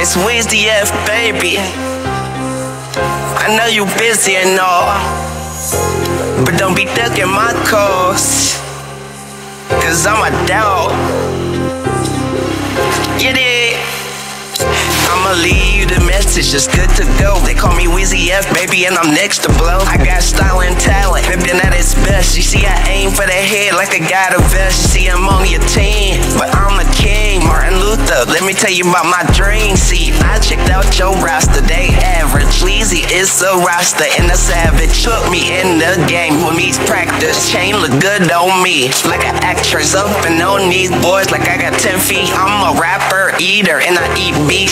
It's Weezy F, baby. I know you busy and all, but don't be ducking my calls. Cause I'm a dog. Get it? I'ma leave you the message, it's good to go. They call me Weezy F, baby, and I'm next to blow. I got style and talent, been at its best. You see, I aim for the head like a guy to vest. You see, I'm on your team, but I'm the king. Martin Luther, let me tell you about my dream. See, I checked out your roster, they average. Weezy is a roster and a savage. Took me in the game with me practice. Chain look good on me, like an actress up and on these boys, like I got 10 feet. I'm a rapper, eater, and I eat beef,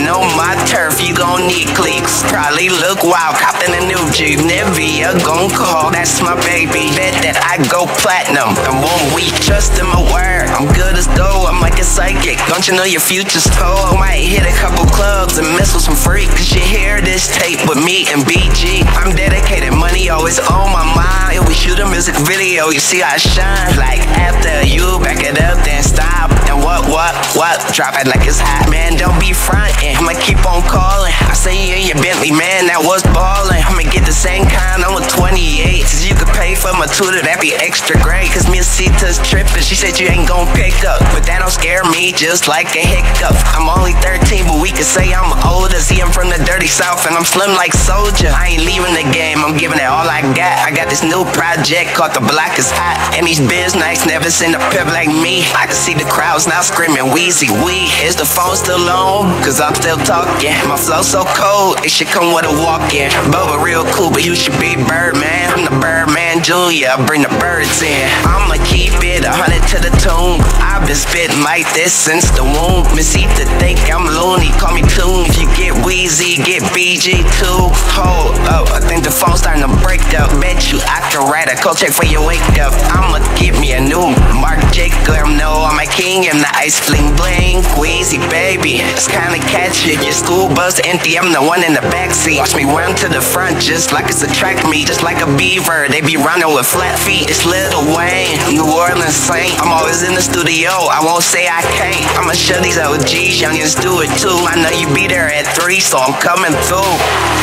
stepping on my turf. You gon' need cleats. Probably look wild, copping a new Jeep. Nivea gon' call, that's my baby. Bet that I go platinum in one week. Trust in my word, I'm good as gold. I'm like a psychic. Don't you know your future's told? Might hit a couple clubs and mess with some freaks. You hear this tape with me and BG. I'm dedicated, money always on my mind. If we shoot a music video, you see I shine. Like after you back it up, then stop. And what, what, what? Drop it like it's hot, man. Don't be frontin'. I'ma keep on calling. I say you in your Bentley, man, that was ballin'. I'ma get the same kind, I'm a 28. Cause you could pay for my tutor, that be extra great. Cause Miss Sita's trippin', she said you ain't gon' pick up. But that don't scare me, just like a hiccup. I'm only 13, but we can say I'm older. See, I'm from the dirty south, and I'm slim like soldier. I ain't leaving the game, I'm giving it all I got. I got this new project called The Block is Hot. And these biz nights never seen a pimp like me. I can see the crowds now screaming, Weezy, we. Is the phone still on? Cause I'm still talking. My flow so cold, it should come with a walk in. Bubba real cool, but you should be Birdman. I'm the Birdman Junior, I bring the birds in. I'ma keep it a hundred to the tune. I've been spitting like this since the womb. Miss to think I'm loony, call me Toon. If you get Weezy, get BG too. Hold up, I think the phone's starting to break up. Bet you I can write a code check for your wake up. I'ma give me a new Mark Jacob. No, I'm a king, I'm the ice bling bling. Weezy baby, it's kinda catchy. Your school bus empty, I'm the one in the backseat. Watch me run to the front just like it's a track meet, just like a beaver. They be running with flat feet. It's Lil Wayne, New Orleans Saint. I'm always in the studio, I won't say I can't. I'ma show these OGs, youngins do it too. I know you be there at three, so I'm coming through.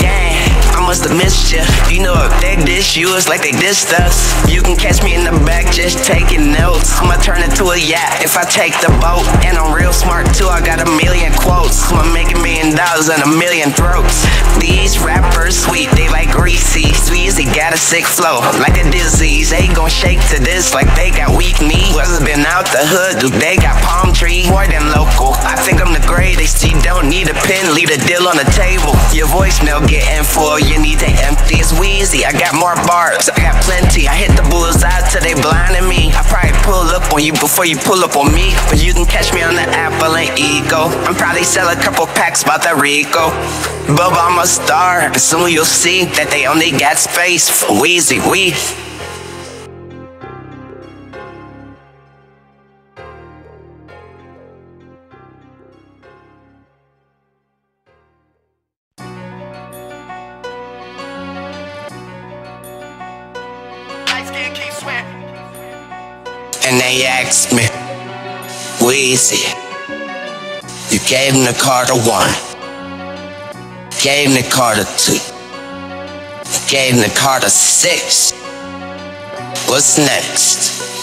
Dang. Must have missed ya. You know if they dish you, it's like they dissed us. You can catch me in the back just taking notes. I'ma turn into a yacht if I take the boat. And I'm real smart too, I got a million quotes. I'ma make a million dollars and a million throats. These rappers sweet, they like greasy. Got a sick flow, like a disease. They gon' shake to this like they got weak knees. Wasn't been out the hood, they got palm tree. More than local, I think I'm the greatest. You don't need a pen, leave the deal on the table. Your voicemail getting full, you need to empty. It's Weezy, I got more bars, I got plenty. I hit the bullseye till they blinding me. I probably pull up on you before you pull up on me. But you can catch me on the Apple and Eagle. I'm probably sell a couple packs about the Rico. Bubba, I'm a star, soon you'll see that they only got space Weezy. We. And they asked me, Weezy, you gave him the card of one, gave him the card of two, gave of six. What's next?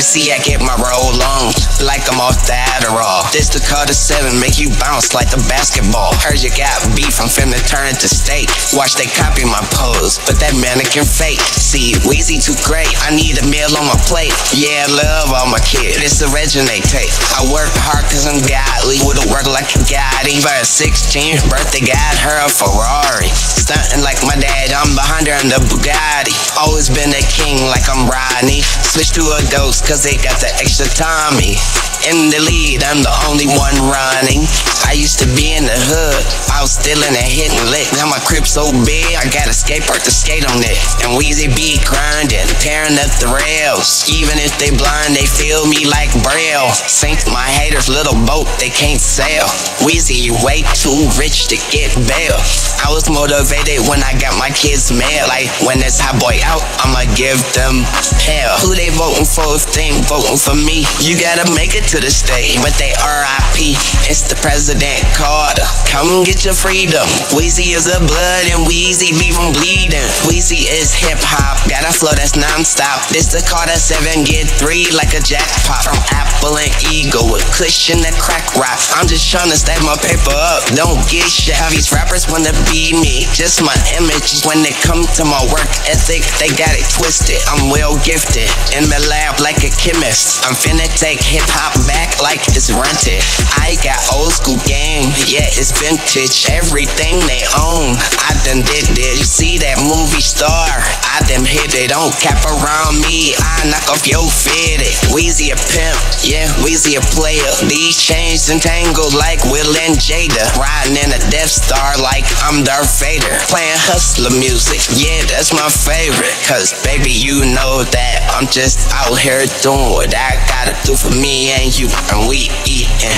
See, I get my roll on like I'm off the Adderall. This the Carter 7, make you bounce like the basketball. Heard you got beef, I'm finna turn it to steak. Watch they copy my pose, but that mannequin fake. See, Weezy too great, I need a meal on my plate. Yeah, love all my kids, this originate tape. I work hard cause I'm godly, would've worked like a Gotti. For her 16th birthday, got her a Ferrari. Stunting like my dad, I'm behind her in the Bugatti. Always been a king like I'm Rodney. Switch to a ghost cause they got the extra Tommy. In the lead, I'm the only one running. I used to be in the hood, I was still in the hitting lick. Now my crib so big, I got a skate park to skate on it. And Weezy be grinding, tearing up the rails. Even if they blind, they feel me like Braille. Sink my haters' little boat, they can't sail. Weezy, you way too rich to get bail. I was motivated when I got my kids mail. Like when this hot boy out, I'ma give them hell. Who they voting for if they ain't voting for me? You gotta make it to the stage, but they R.I.P. It's the President Carter. Come get your freedom. Weezy is a blood and Weezy leave him bleeding. Weezy is hip hop. Got a flow that's non-stop. This the Carter 7 get 3 like a jackpot. From Apple and Eagle with cushion and crack rock. I'm just trying to stack my paper up. Don't get shit. How these rappers wanna be me. Just my image when they come to my work ethic. They got it twisted. I'm well gifted. In the lab like a chemist. I'm finna take hip hop back like it's rented. I got old school game, yeah, it's vintage. Everything they own, I done did it. You see that movie star? I done hit it. Don't cap around me, I knock off your fitted. Weezy a pimp, yeah, Weezy a player. These chains entangled like Will and Jada. Riding in a Death Star like I'm Darth Vader. Playing hustler music, yeah, that's my favorite. Cause baby, you know that I'm just out here doing what I gotta do for me and you, and we eatin'.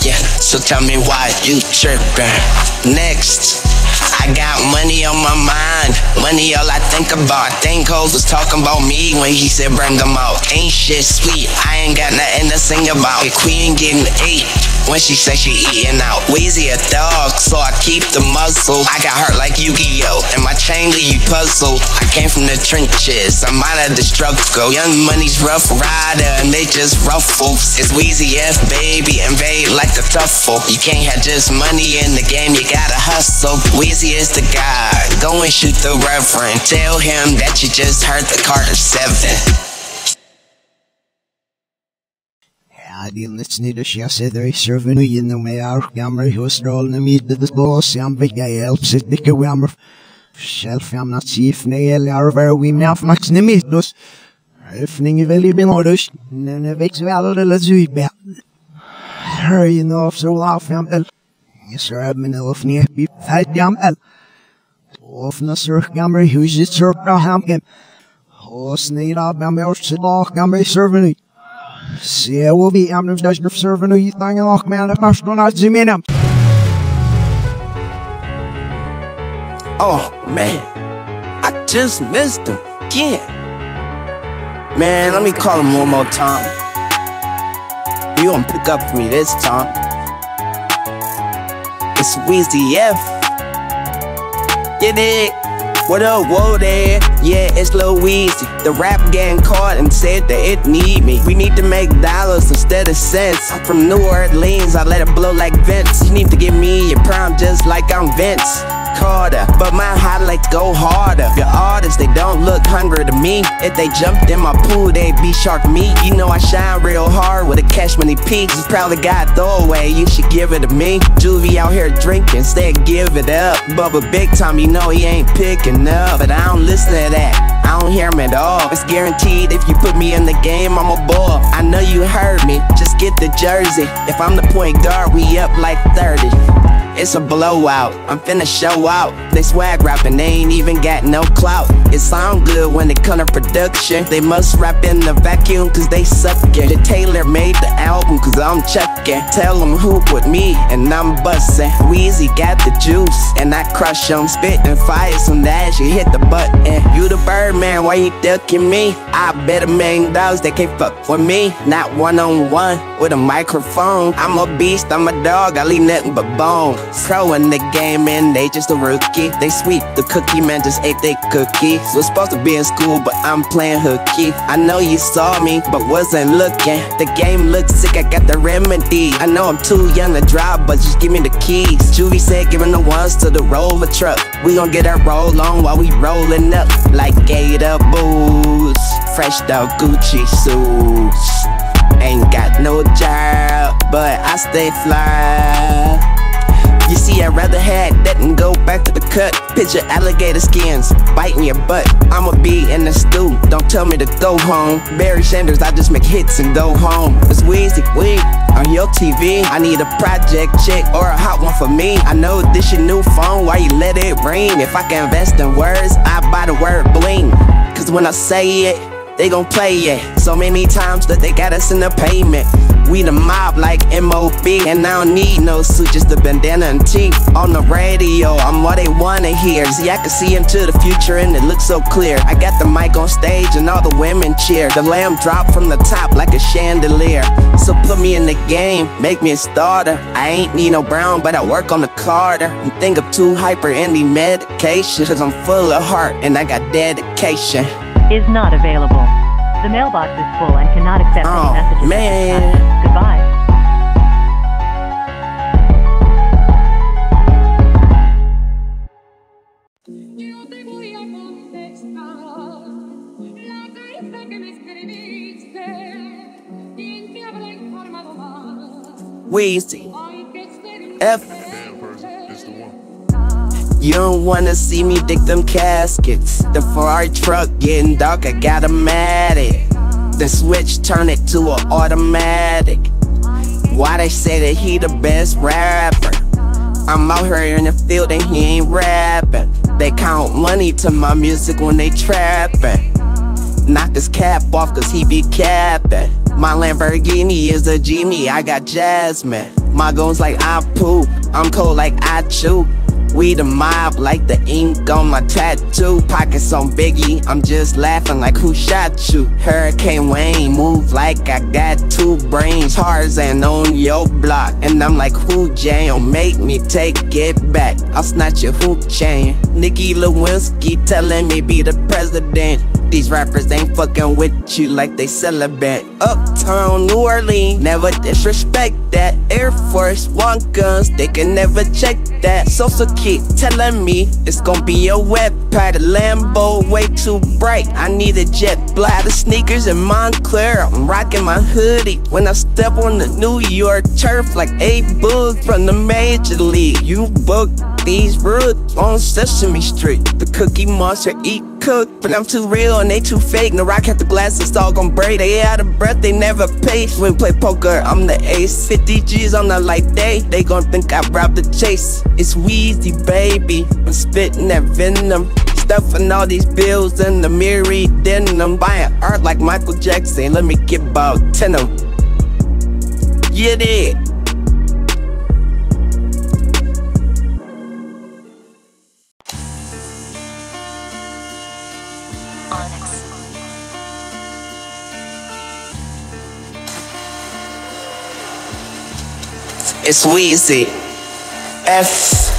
Yeah, so tell me why you trippin'. Next. I got money on my mind, money all I think about. Think Coles was talking about me when he said bring them out. Ain't shit sweet, I ain't got nothing to sing about. Queen getting eight when she say she eating out. Weezy a dog, so I keep the muscle. I got hurt like Yu-Gi-Oh! And my chain leave you puzzled. I came from the trenches, I'm out of the struggle. Young money's rough rider, and they just ruffles. It's Weezy F, baby, invade like a tuffle. You can't have just money in the game, you gotta hustle. Weezy is the guy, go and shoot the reverend. Tell him that you just heard the Carter 7. Adilnitsni siyasetleri sırvını yinlemeye gamre husrolne middes boss yam bigga elpsit dicke wammer Shelf not chief ne el arver we naf max nemitos Öffning väl i benådus Nene väx väl eller zuybe Hurry off so off yam el Yisrab min elf ne bi fat yam el Ofna sur gamre husit sur hamken bam yorsit lach gamre servant Se wo vi amnum stashnur servant u yitang lach man af national aziminem um. Oh man, I just missed him again. Man, let me call him one more time. You gonna pick up for me this time. It's Weezy F. Get it? What up, whoa there? Yeah, it's Lil Weezy. The rap gang caught and said that it need me. We need to make dollars instead of cents. I'm from New Orleans, I let it blow like Vince. You need to give me your prime just like I'm Vince. Carter, but my highlights go harder. The artists, they don't look hungry to me. If they jumped in my pool, they'd be shark meat. You know I shine real hard with a cash money peaks. You probably got throwaway, you should give it to me. Juvie out here drinking, instead give it up. Bubba big time, you know he ain't picking up. But I don't listen to that. I don't hear him at all. It's guaranteed if you put me in the game, I'm a ball. I know you heard me, just get the jersey. If I'm the point guard, we up like 30. It's a blowout, I'm finna show out. They swag rapping, they ain't even got no clout. It sound good when it come to production. They must rap in the vacuum cause they suckin'. The Taylor made the album cause I'm chuckin'. Tell them hoop with me and I'm bustin'. Weezy got the juice and I crush crush 'em. Spittin' fire, some that you hit the button. You the Birdman, why you ducking me? I bet a million dollars they can't fuck with me. Not one on one with a microphone. I'm a beast, I'm a dog, I leave nothing but bone. Pro in the game and they just a rookie. They sweep the cookie man, just ate their cookie. Was supposed to be in school, but I'm playing hooky. I know you saw me, but wasn't looking. The game looks sick, I got the remedy. I know I'm too young to drive, but just give me the keys. Juvie said, giving the ones to the Rover truck. We gon' get our roll on while we rollin' up like Gator boots. Fresh out Gucci suits. Ain't got no job, but I stay fly. You see, I'd rather had that than go back to the cut. Picture alligator skins biting your butt. I'ma be in the stew, don't tell me to go home. Barry Sanders, I just make hits and go home. It's Weezy, Week on your TV. I need a project check or a hot one for me. I know this your new phone, why you let it ring? If I can invest in words, I buy the word bling. Cause when I say it, they gon' play it so many times that they got us in the payment. We the mob like MOB, and I don't need no suit, just a bandana and tee. On the radio, I'm what they wanna hear. See, I can see into the future and it looks so clear. I got the mic on stage and all the women cheer. The lamb dropped from the top like a chandelier. So put me in the game, make me a starter. I ain't need no brown, but I work on the Carter. And think of too hyper any medication. Cause I'm full of heart and I got dedication. Is not available. The mailbox is full and cannot accept Oh, any messages. at this man. time. Goodbye. Yo te You don't wanna see me dig them caskets. The Ferrari truck getting dark, I got a matic. The switch turn it to an automatic. Why they say that he the best rapper? I'm out here in the field and he ain't rapping. They count money to my music when they trapping. Knock his cap off cause he be capping. My Lamborghini is a genie, I got Jasmine. My goons like I poop, I'm cold like I chew. We the mob like the ink on my tattoo. Pockets on Biggie, I'm just laughing like who shot you? Hurricane Wayne, move like I got two brains. Tarzan on your block, and I'm like who jam? Make me take it back. I'll snatch your hoop chain. Nikki Lewinsky telling me be the president. These rappers ain't fucking with you like they celibate. Uptown New Orleans, never disrespect that. Air Force One guns, they can never check that. Social keep telling me it's gonna be a wet pad. The Lambo way too bright. I need a jet black. The sneakers in Montclair. I'm rocking my hoodie when I step on the New York turf like a book from the major league. You book these roots on Sesame Street. The Cookie Monster eat cook, but I'm too real and they too fake. No rock have the glasses, all gon' break. They out of breath, they never pay. When we play poker, I'm the ace. 50 G's on the light day, they gon' think I robbed the chase. It's Weezy, baby. I'm spitting that venom. Stuffing all these bills in the mirror, denim. Buying art like Michael Jackson. Let me get about 10 of 'em. Get it. It's Weezy. F.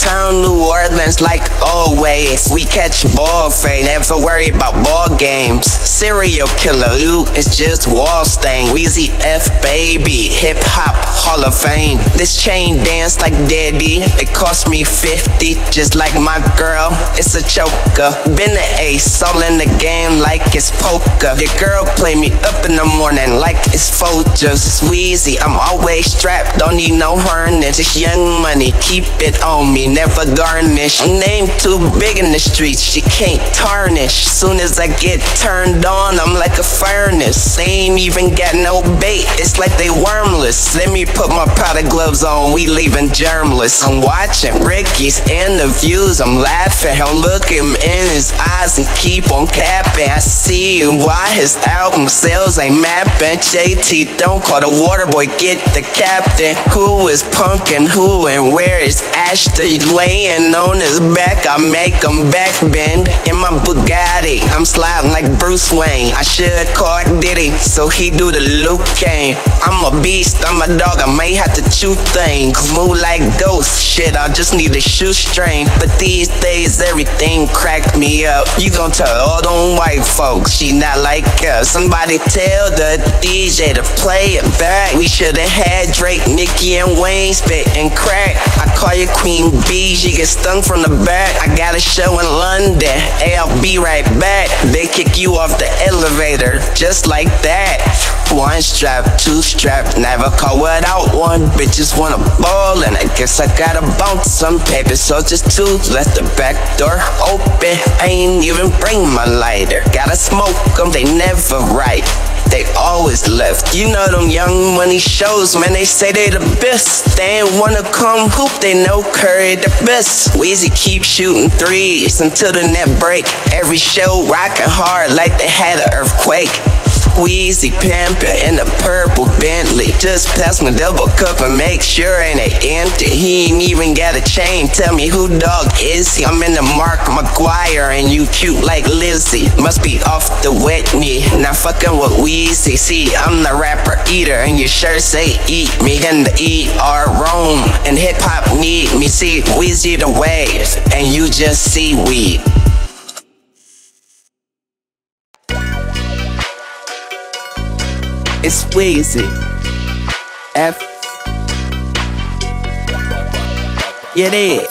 Uptown New Orleans, like always. We catch ball fade, never worry about ball games. Serial killer, you is just wall stain. Weezy F baby, hip hop Hall of Fame. This chain dance like Daddy, it cost me 50, just like my girl. It's a choker. Been an ace, all in the game like it's poker. Your girl play me up in the morning like it's Folgers. It's Weezy, I'm always strapped, don't need no harness. It's young money, keep it on me, never garnish. Name too big in the streets, she can't tarnish. Soon as I get turned on, I'm like a furnace. They ain't even got no bait, it's like they wormless. Let me put my powder gloves on, we leaving germless. I'm watching Ricky's interviews, I'm laughing. I'll look him in his eyes and keep on capping. I see why his album sales ain't mapping. JT, don't call the water boy, get the captain. Who is punkin', who and where is Ashton laying on his back? I make him back bend in my Bugatti. I'm sliding like Bruce Wayne. I should call Diddy, so he do the Luke Kane. I'm a beast, I'm a dog, I may have to chew things. Move like ghosts, shit, I just need a shoestring. But these days, everything cracked me up. You gon' tell all them white folks, she not like us. Somebody tell the DJ to play it back. We should've had Drake, Nicki, and Wayne spit and crack. I call you Queen B, she get stung from the back. I got a show in London, hey, I'll be right back. They kick you off the elevator, just like that. One strap, two strap, never caught without one. Bitches wanna ball, and I guess I gotta bounce some paper. So just two, left the back door open. I ain't even bring my lighter. Gotta smoke them, they never right. They always left. You know them young money shows, man. They say they the best. They ain't wanna come hoop, they know Curry the best. Weezy keep shooting threes until the net break. Every show rocking hard like they had an earthquake. Weezy pimpin' in a purple Bentley. Just pass my double cup and make sure ain't it empty. He ain't even got a chain. Tell me who dog is he? I'm in the Mark McGuire and you cute like Lizzie. Must be off the Whitney. Not fucking with Weezy. See, I'm the rapper eater and you sure say eat me. And the are Rome and hip hop need me. See, Weezy the waves and you just see weed. It's Weezy. F. Yeah, it.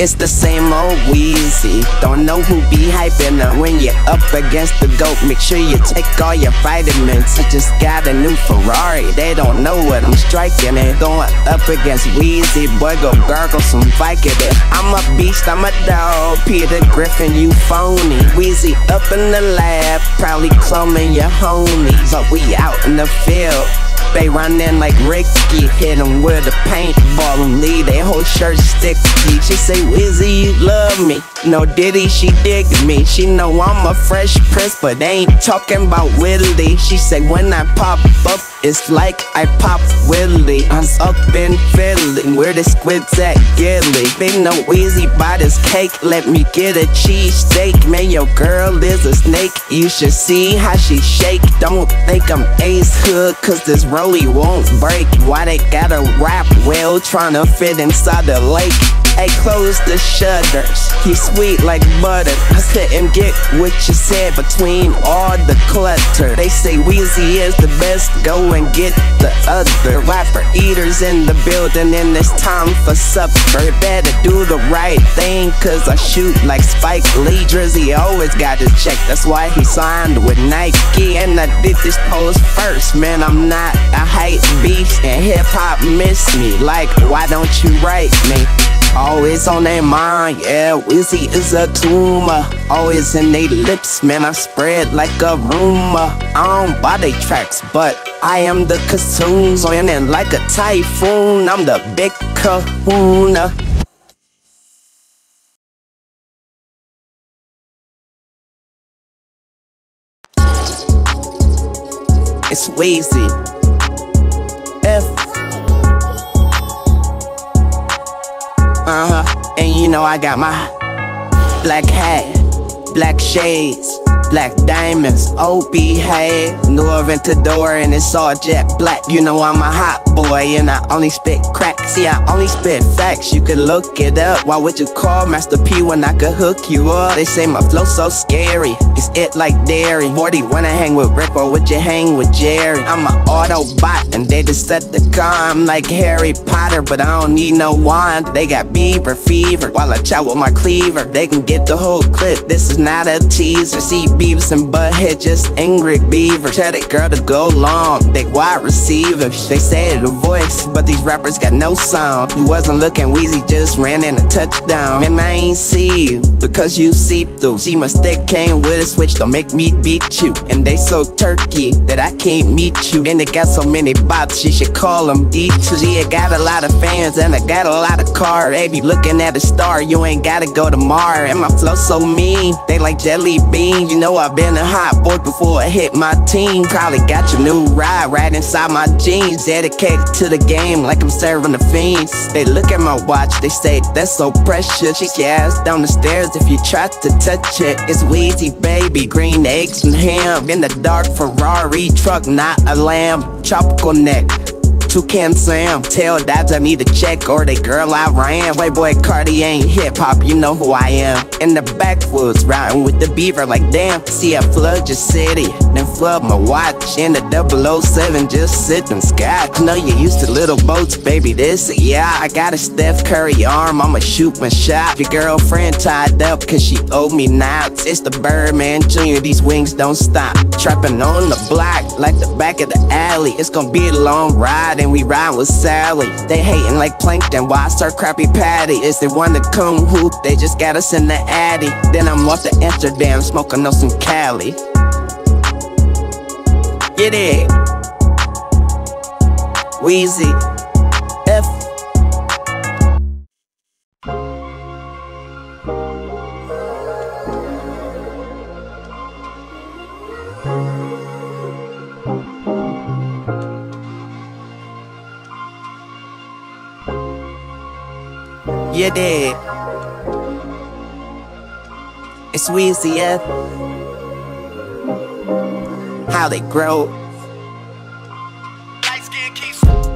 It's the same old Weezy. Don't know who be hyping up when you're up against the goat. Make sure you take all your vitamins. I just got a new Ferrari. They don't know what I'm striking. They going up against Weezy. Boy, go gargle some Vicodin. I'm a beast, I'm a dog. Peter Griffin, you phony. Weezy up in the lab, probably cloning your homies. But we out in the field. They running like Ricky, hit him with a paintball and leave their whole shirt sticky. She say, Wizzy, you love me. No Diddy, she dig me. She know I'm a fresh prince, but they ain't talking about Willie. She say, when I pop up, it's like I pop Willie. I'm up in Philly, where the squids at Gilly. They no easy by this cake, let me get a cheesesteak. Man, your girl is a snake, you should see how she shake. Don't think I'm Ace Hood, cause this rollie won't break. Why they gotta rap well, trying to fit inside the lake? Hey, close the shutters. He's sweet like butter. I couldn't get what you said between all the clutter. They say Weezy is the best. Go and get the other rapper eaters in the building, and it's time for supper. Better do the right thing, cause I shoot like Spike Lee. Drizzy always got to check. That's why he signed with Nike. And I did this post first. Man, I'm not a hype beast, and hip hop miss me. Like, why don't you write me? Always on their mind, yeah. Wizzy is a tumor. Always in they lips, man. I spread like a rumor. I don't buy tracks, but I am the consumes on it like a typhoon. I'm the big kahuna. It's Weezy. Uh huh. And you know I got my black hat, black shades, black diamonds, OB hat, New Aventador, and it's all jet black. You know I'm a hot boy, and I only spit crack. See, I only spit facts. You can look it up. Why would you call Master P when I could hook you up? They say my flow so scary. It's it like dairy. Morty wanna hang with Rick or would you hang with Jerry? I'm an Autobot, and they just set the car. I'm like Harry Potter, but I don't need no wand. They got Bieber fever while I chat with my cleaver. They can get the whole clip. This is not a teaser. See Beavis and Butthead, just angry beaver. Tell that girl to go long. They wide receiver. They say the voice, but these rappers got no sound. You wasn't looking Weezy, just ran in a touchdown. And I ain't see you because you see through. See my stick came with a switch, don't make me beat you. And they so turkey that I can't meet you. And they got so many bots, you should call them D2. Yeah, got a lot of fans and I got a lot of cars. They be looking at a star, you ain't gotta go to Mars. And my flow so mean, they like jelly beans. You know I've been a hot boy before I hit my team. Probably got your new ride right inside my jeans. Dedicated to the game like I'm serving the fiends. They look at my watch, they say that's so precious. She ass down the stairs if you try to touch it. It's Weezy, baby, green eggs and ham. In the dark Ferrari truck, not a lamb. Tropical neck. Toucan Sam, tell dads I need a check or the girl I ran. White boy Cardi ain't hip hop, you know who I am. In the backwoods, riding with the beaver like damn. See I flood your city, then flood my watch. In the 007, just sipping scotch. Know you used to little boats, baby. This, yeah, I got a Steph Curry arm, I'ma shoot my shot. Your girlfriend tied up cause she owed me knots. It's the Birdman Jr., these wings don't stop. Trapping on the block like the back of the alley. It's gonna be a long ride and we ride with Sally. They hating like plankton I start Krabby Patty. Is they one to come hoop, they just got us in the addy. Then I'm off to Amsterdam, smoking on some Cali. Get it. Weezy. You did. It's Weezy. How they grow.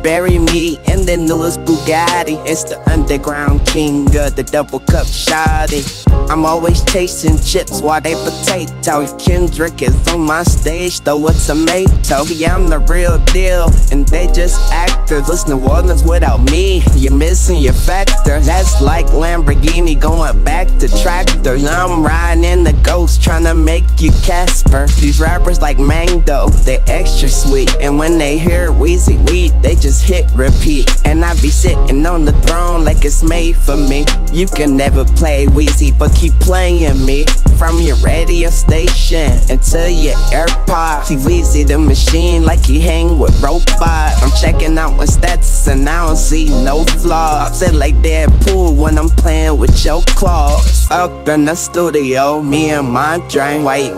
Bury me in the newest Bugatti. It's the underground king of the double cup shoddy. I'm always chasing chips while they potato. Kendrick is on my stage, though it's a tomato. Yeah, I'm the real deal, and they just actors. Listen New Orleans without me, you're missing your factor. That's like Lamborghini going back to tractor. I'm riding in the ghost, trying to make you Casper. These rappers like Mango, they extra sweet, and when they hear Weezy Weed, they just hit repeat. And I be sitting on the throne like it's made for me. You can never play Weezy, but keep playing me. From your radio station until your AirPods. See Weezy the machine like he hang with robots. I'm checking out my stats and I don't see no flaws. Sit like Deadpool when I'm playing with your claws. Up in the studio, me and my drain. Why you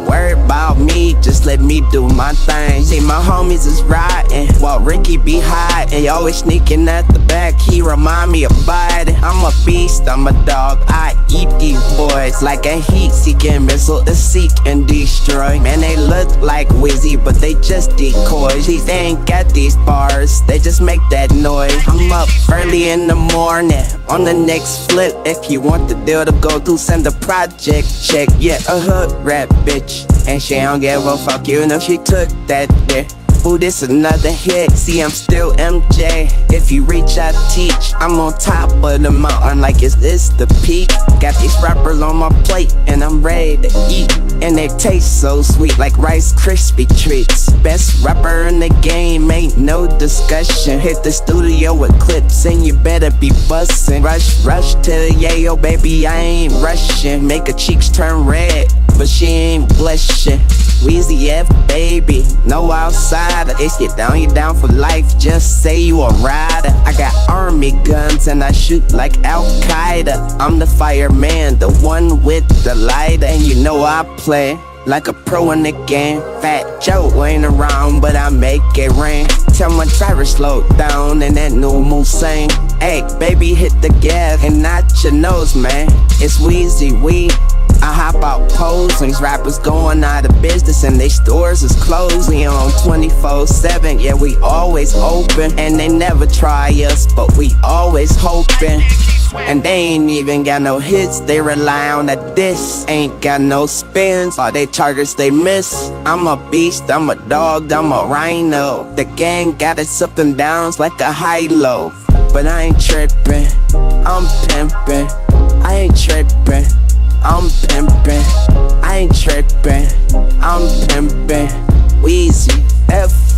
about me? Just let me do my thing. See my homies is riding while Ricky be high. And always sneaking at the back, he remind me of Biden. I'm a beast, I'm a dog, I eat these boys like a heat seeking missile to seek and destroy. Man, they look like Weezy, but they just decoys. These ain't got these bars, they just make that noise. I'm up early in the morning on the next flip. If you want the deal to go through, send a project check. Yeah, a hood rap bitch, and she don't give a fuck, you know she took that there. Ooh, this another hit. See, I'm still MJ. If you reach, I teach. I'm on top of the mountain, like, is this the peak? Got these rappers on my plate, and I'm ready to eat. And they taste so sweet, like Rice Krispie treats. Best rapper in the game, ain't no discussion. Hit the studio with clips, and you better be bussin'. Rush, rush to the yayo, baby, I ain't rushing. Make her cheeks turn red, but she ain't blushing. Weezy F, baby, no outsider. It's you down, you down for life. Just say you a rider. I got army guns and I shoot like Al Qaeda. I'm the fireman, the one with the lighter, and you know I play. Like a pro in the game, Fat Joe ain't around, but I make it rain. Tell my driver slow down and that new move. Hey, baby, hit the gas and not your nose, man. It's Weezy Weed. I hop out poles when these rappers going out of business and they stores is closed. We on 24-7, yeah, we always open. And they never try us, but we always hoping. And they ain't even got no hits, they rely on that this. Ain't got no spins, all they targets they miss. I'm a beast, I'm a dog, I'm a rhino. The gang got its up and downs like a high low. But I ain't trippin', I'm pimpin', I ain't trippin'. I'm pimpin', I ain't trippin', I'm pimpin', Weezy F.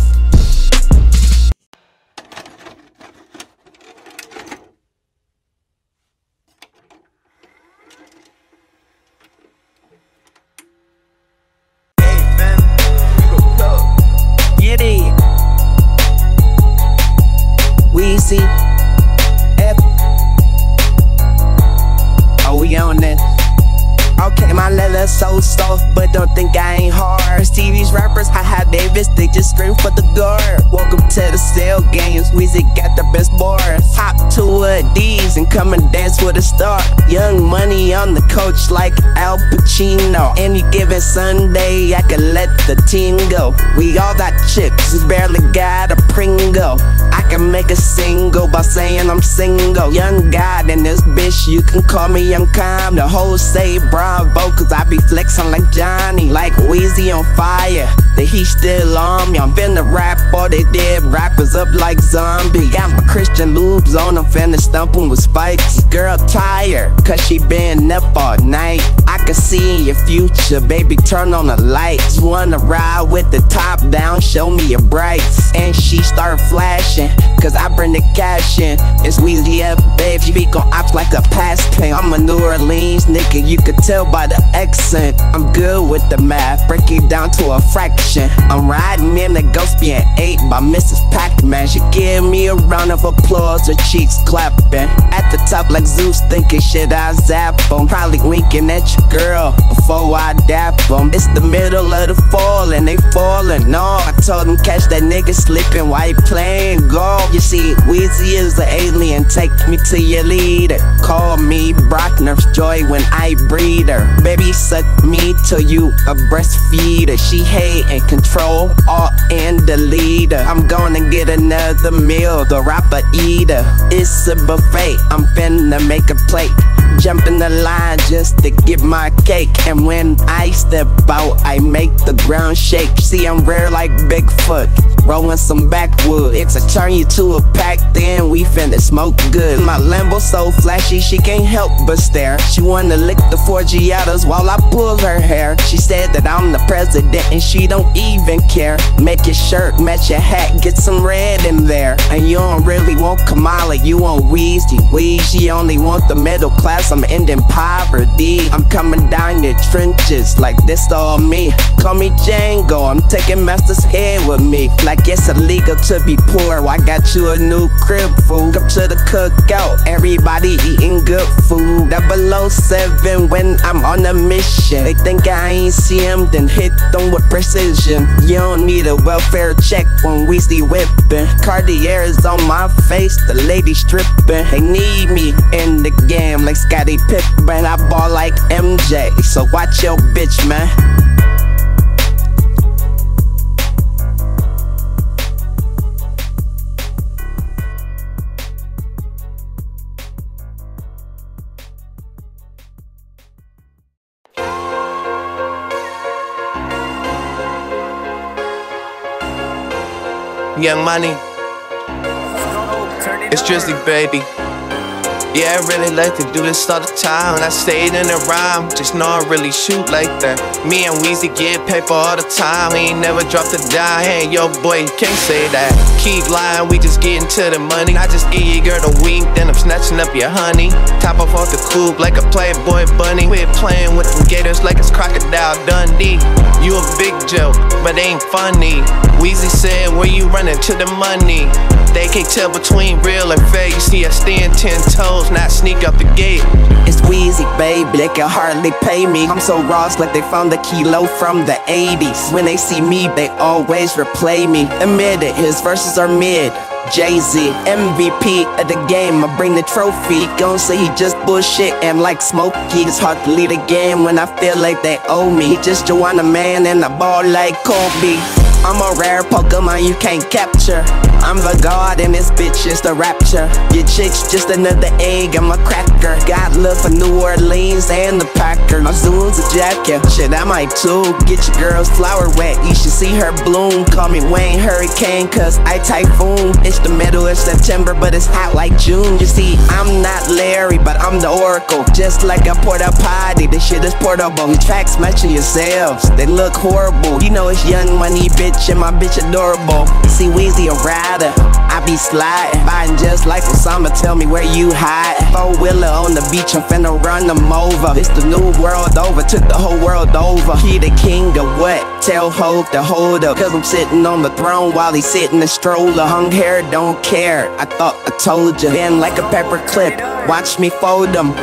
coach like Al Pacino. Any given Sunday, I can let the team go. We all got chips, barely got a Pringle. I can make a single by saying I'm single. Young God in this bitch, you can call me Young Calm. The whole say bravo, cause I be flexing like Johnny, like Weezy on fire. The heat still on me. I'm finna rap all they dead rappers up like zombie. Got my Christian loops on, I'm finna stump with spikes. Girl tired, cause she been up all night. I can see in your future, baby, turn on the lights. Wanna ride with the top down, show me your brights. And she start flashing, cause I bring the cash in. It's Weezy F, babe, she speak on ops like a past pain. I'm a New Orleans nigga, you could tell by the accent. I'm good with the math, break it down to a fraction. I'm riding in the ghost being ate by Mrs. Pac-Man. She give me a round of applause, her cheeks clapping. At the top like Zeus, thinking shit I zap 'em. Probably winking at your girl before I dap 'em. It's the middle of the fall and they falling off. I told them catch that nigga slipping while he playing golf. You see, Weezy is the alien, take me to your leader. Call me Brock Nerf's joy when I breed her. Baby, suck me till you a breastfeeder. She hate and control, all in the leader. I'm gonna get another meal, the rapper eater. It's a buffet, I'm finna make a plate. Jump in the line just to get my cake. And when I step out, I make the ground shake. See, I'm rare like Bigfoot. Rolling some backwood. It's a turn you to a pack, then we finna smoke good. My Lambo so flashy, she can't help but stare. She wanna lick the four Giadas while I pull her hair. She said that I'm the president and she don't even care. Make your shirt match your hat, get some red in there. And you don't really want Kamala, you want Weezy. Weezy only want the middle class, I'm ending poverty. I'm coming down the your trenches like this all me. Call me Django, I'm taking Master's head with me. Like it's illegal to be poor. I got you a new crib, fool. Come to the cookout, everybody eating good food. That oh below seven when I'm on a mission. They think I ain't see him, then hit them with precision. You don't need a welfare check when we see whipping. Is on my face, the lady stripping. They need me in the game like Scottie Pippen. I ball like MJ, so watch your bitch, man. Young Money. It's Drizzy, baby. Yeah, I really like to do this all the time. I stayed in the rhyme, just know I really shoot like that. Me and Weezy get paper all the time. We ain't never dropped a dime. Hey, yo, boy, you can't say that. Keep lying, we just getting to the money. I just give your girl a wink, then I'm snatching up your honey. Top off off the coupe like a Playboy bunny. Quit playing with them gators like it's Crocodile Dundee. You a big joke, but ain't funny. Weezy said, Where you running to the money? They can't tell between real and fake. You see, I stand ten toes, not sneak out the gate. It's Weezy, baby, they can hardly pay me. I'm so Ross like they found the kilo from the 80s. When they see me, they always replay me. Admit it, his verses are mid. Jay Z, MVP of the game, I bring the trophy. Gon' say he just bullshit and like Smokey. It's hard to lead a game when I feel like they owe me. He just Joanna man and I ball like Kobe. I'm a rare Pokemon you can't capture. I'm the god and this bitch is the rapture. Your chick's just another egg, I'm a cracker. Got love for New Orleans and the Packers. My Zoom's a jacket, shit, I might too. Get your girl's flower wet, you should see her bloom. Call me Wayne Hurricane, cause I typhoon. It's the middle of September, but it's hot like June. You see, I'm not Larry, but I'm the Oracle. Just like a porta potty, this shit is portable. Tracks matching yourselves, they look horrible. You know it's young money, bitch, and my bitch adorable. See, Weezy a rider, I be sliding. Buying just like Osama, tell me where you hide. Four wheeler on the beach, I'm finna run them over. It's the new world over, took the whole world over. He the king of what? Tell Hope to hold up. Cause I'm sitting on the throne while he sitting the stroller. Hung hair, don't care. I thought I told you. Then like a paper clip, watch me fold them.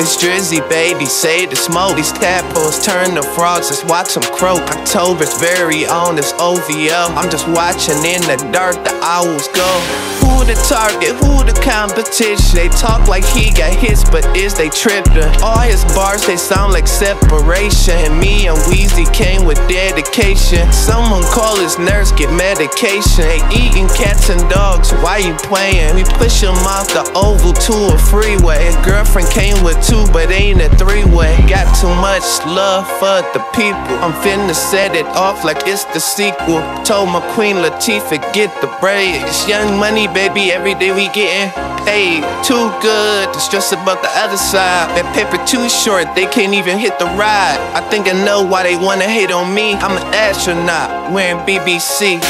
It's Drizzy, baby, say the smoke. These tadpoles turn to frogs, just watch them croak. October's very own, this OVO. I'm just watching in the dark, the owls go. Who the target, who the competition? They talk like he got hits, but is they tripping? All his bars, they sound like separation. And me and Weezy came with dedication. Someone call his nurse, get medication. They eating cats and dogs, why you playing? We push him off the oval to a freeway. His girlfriend came with two, but ain't a three way. Got too much love for the people. I'm finna set it off like it's the sequel. Told my queen Latifah, get the bread. It's young money, baby, every day we getting paid. Too good to stress about the other side. That paper too short, they can't even hit the ride. I think I know why they wanna hate on me. I'm an astronaut wearing BBC.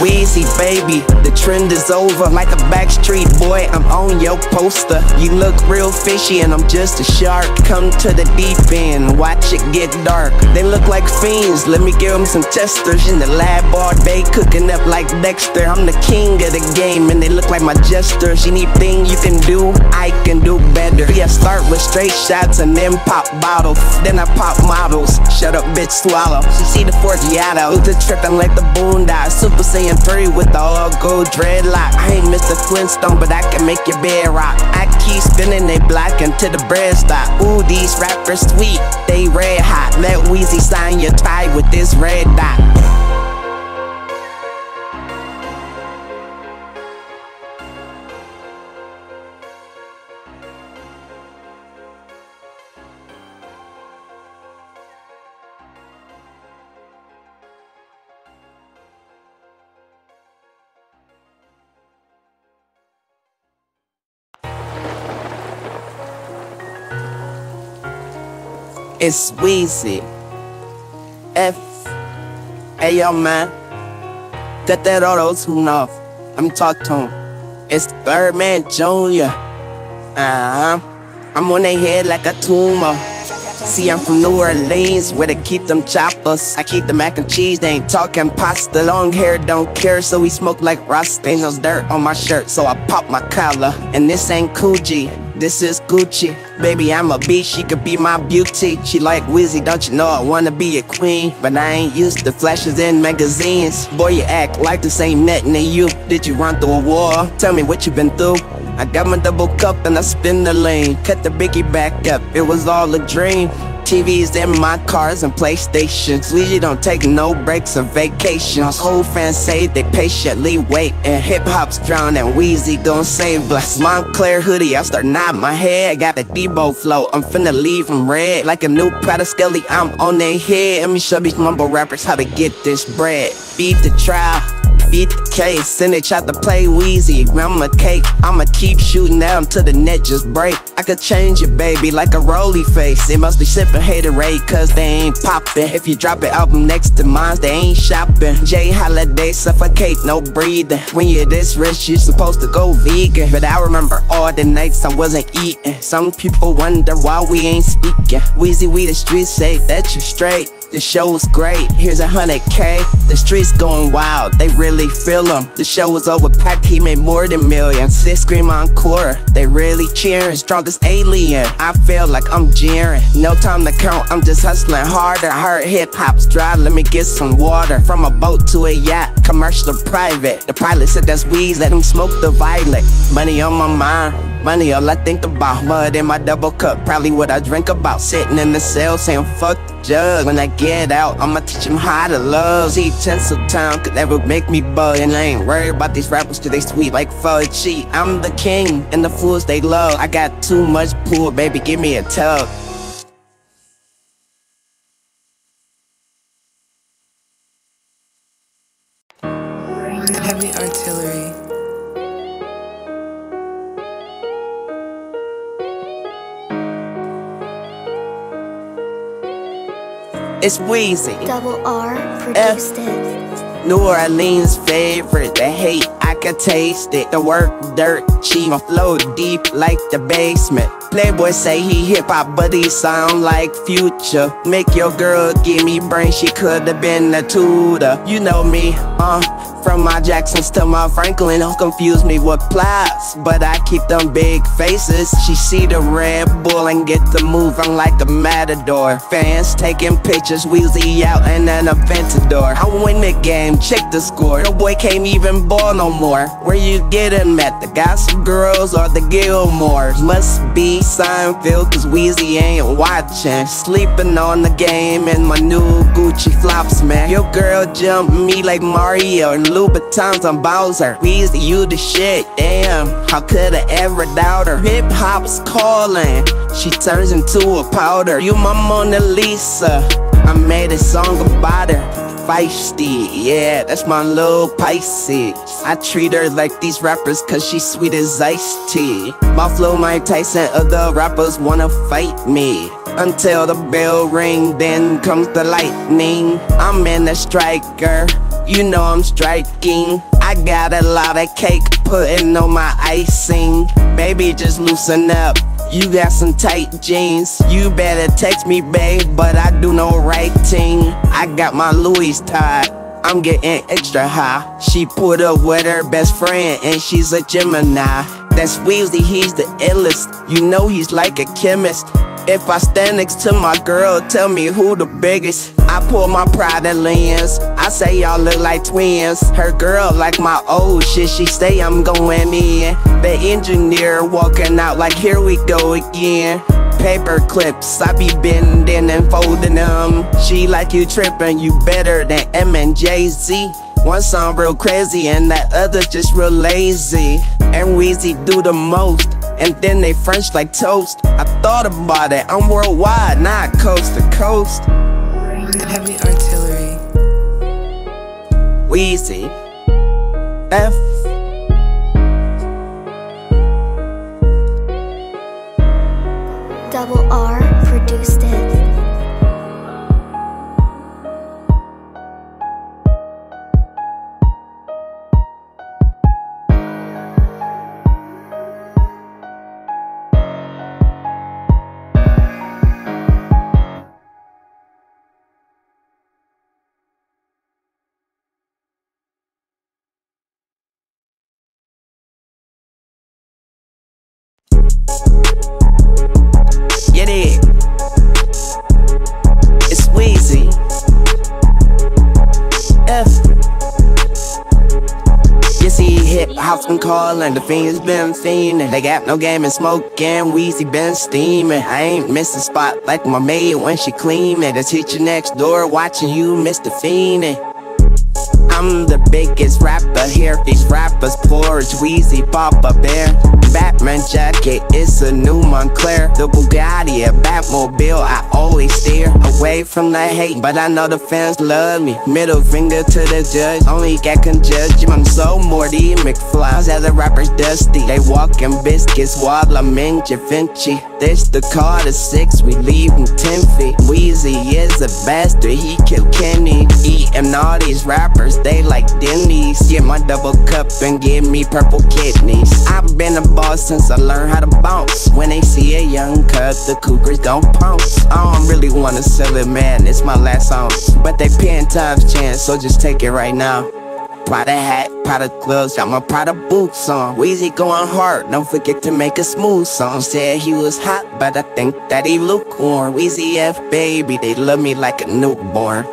Weezy baby, the trend is over like a backstreet boy. I'm on your poster. You look real fishy and I'm just a shark. Come to the deep end, watch it get dark. They look like fiends, let me give them some testers. In the lab all day, cooking up like Dexter. I'm the king of the game and they look like my jesters. Anything you can do, I can do better. Yeah, start with straight shots and then pop bottles. Then I pop models. Shut up, bitch, swallow. She see the Forgiato. The trippin' like the Boondocks. Super 3 with the all gold dreadlock. I ain't Mr. Flintstone, but I can make your bed rock. I keep spinning they block until the bread stop. Ooh, these rappers sweet, they red hot. Let Weezy sign your tie with this red dot. It's Weezy. F. Hey yo man. Cut that auto tune off. I'm talking to him. It's Birdman Jr. Uh-huh. I'm on their head like a tumor. See, I'm from New Orleans, where they keep them choppers. I keep the mac and cheese, they ain't talking pasta. Long hair don't care, so we smoke like Rasta. Ain't no dirt on my shirt, so I pop my collar. And this ain't Coogi, this is Gucci. Baby, I'm a beast, she could be my beauty. She like Wizzy, don't you know I wanna be a queen? But I ain't used to flashes in magazines. Boy, you act like this ain't nothing to you. Did you run through a war? Tell me what you been through. I got my double cup and I spin the lane. Cut the biggie back up, it was all a dream. TVs in my cars and PlayStations. We don't take no breaks or vacations. Old fans say they patiently wait. And hip hop's drowned and Weezy gon' save us. Moncler hoodie, I start nodding my head. Got the Debo flow, I'm finna leave them red. Like a new Prada Skelly, I'm on their head. Let me show these mumble rappers how to get this bread. Beat the trial beat the case. And they tried to play Weezy. I'm a cake. I'ma keep shooting them till the net just break. I could change it, baby, like a roly face. They must be sipping haterade, cause they ain't popping. If you drop an album next to mine, they ain't shopping. J Holiday, suffocate, no breathing. When you're this rich, you're supposed to go vegan. But I remember all the nights I wasn't eating. Some people wonder why we ain't speaking. Weezy, we the streets say that you straight. The show was great, here's a hundred K. The streets going wild, they really feel them. The show was overpacked, he made more than millions. They scream encore, they really cheering. Strongest alien, I feel like I'm jeering. No time to count, I'm just hustling harder. Heard hip hop's dry, let me get some water. From a boat to a yacht, commercial private. The pilot said that's weeds, let him smoke the violet. Money on my mind. Money, all I think about Mud in my double cup, probably what I drink about Sitting in the cell saying fuck the judge When I get out, I'ma teach him how to love. See, tinsel town could never make me bug. And I ain't worried about these rappers cause they sweet like fudge. I'm the king, and the fools they love. I got too much pool, baby, give me a tub It's Weezy Double R produced it. New Orleans favorite, the hate, I can taste it. The work, dirt, cheap, my flow deep like the basement. Playboy say he hip hop, but he sound like future. Make your girl give me brain, she could've been a tutor. You know me, uh. From my Jacksons to my Franklin, don't confuse me with plots. But I keep them big faces. She see the Red Bull and get to moving like a matador. Fans taking pictures, Weezy out and an Aventador. I win the game, check the score. The boy can't even ball no more. Where you get him at? The Gossip Girls or the Gilmores? Must be Seinfeld, cause Weezy ain't watching. Sleeping on the game in my new Gucci flops, man. Your girl jumped me like Mario Louboutins on Bowser. Weezy, you the shit, damn. How could I ever doubt her? Hip hop's calling. She turns into a powder. You my Mona Lisa. I made a song about her. Feisty, yeah, that's my little Pisces. I treat her like these rappers cause she's sweet as iced tea. My flow, Mike Tyson, other rappers wanna fight me. Until the bell ring, then comes the lightning. I'm in a striker. You know I'm striking. I got a lot of cake putting on my icing. Baby, just loosen up. You got some tight jeans. You better text me, babe, but I do no writing. I got my Louis tied. I'm getting extra high. She put up with her best friend, and she's a Gemini. That's Weezy, he's the illest. You know he's like a chemist. If I stand next to my girl, tell me who the biggest. I pull my pride and lens. I say y'all look like twins. Her girl like my old shit. She say I'm going in. The engineer walking out like here we go again. Paper clips, I be bending and folding them. She like you tripping, you better than M and Jay Z. One song real crazy and that other just real lazy. And Weezy do the most and then they French like toast. I thought about it, I'm worldwide, not coast to coast. Heavy artillery. Weezy, F. Double R produced it. Been calling, the fiends been fiending. They got no game and smoking, Weezy been steaming. I ain't missing spot like my maid when she cleaning. The teacher next door watching you, Mr. Fiending. I'm the biggest rapper here. These rappers porridge, Weezy, Papa Bear. Batman jacket, it's a new Moncler. The Bugatti, a Batmobile, I always steer away from the hate. But I know the fans love me. Middle finger to the judge, only God can judge him. I'm so Marty McFly. As the rappers dusty, they walking biscuits while I'm This the Carter 6, we leave him 10 feet. Weezy is a bastard, he killed Kenny. Eating all these rappers, they like Denny's. Get my double cup and give me purple kidneys. I've been a boss since I learned how to bounce. When they see a young cut, the cougars gon' pounce. I don't really wanna sell it, man, it's my last ounce. But they paying times chance, so just take it right now. Prada hat, Prada gloves, got my Prada boots on. Weezy going hard, don't forget to make a smooth song. Said he was hot, but I think that he lukewarm. Weezy F baby, they love me like a newborn.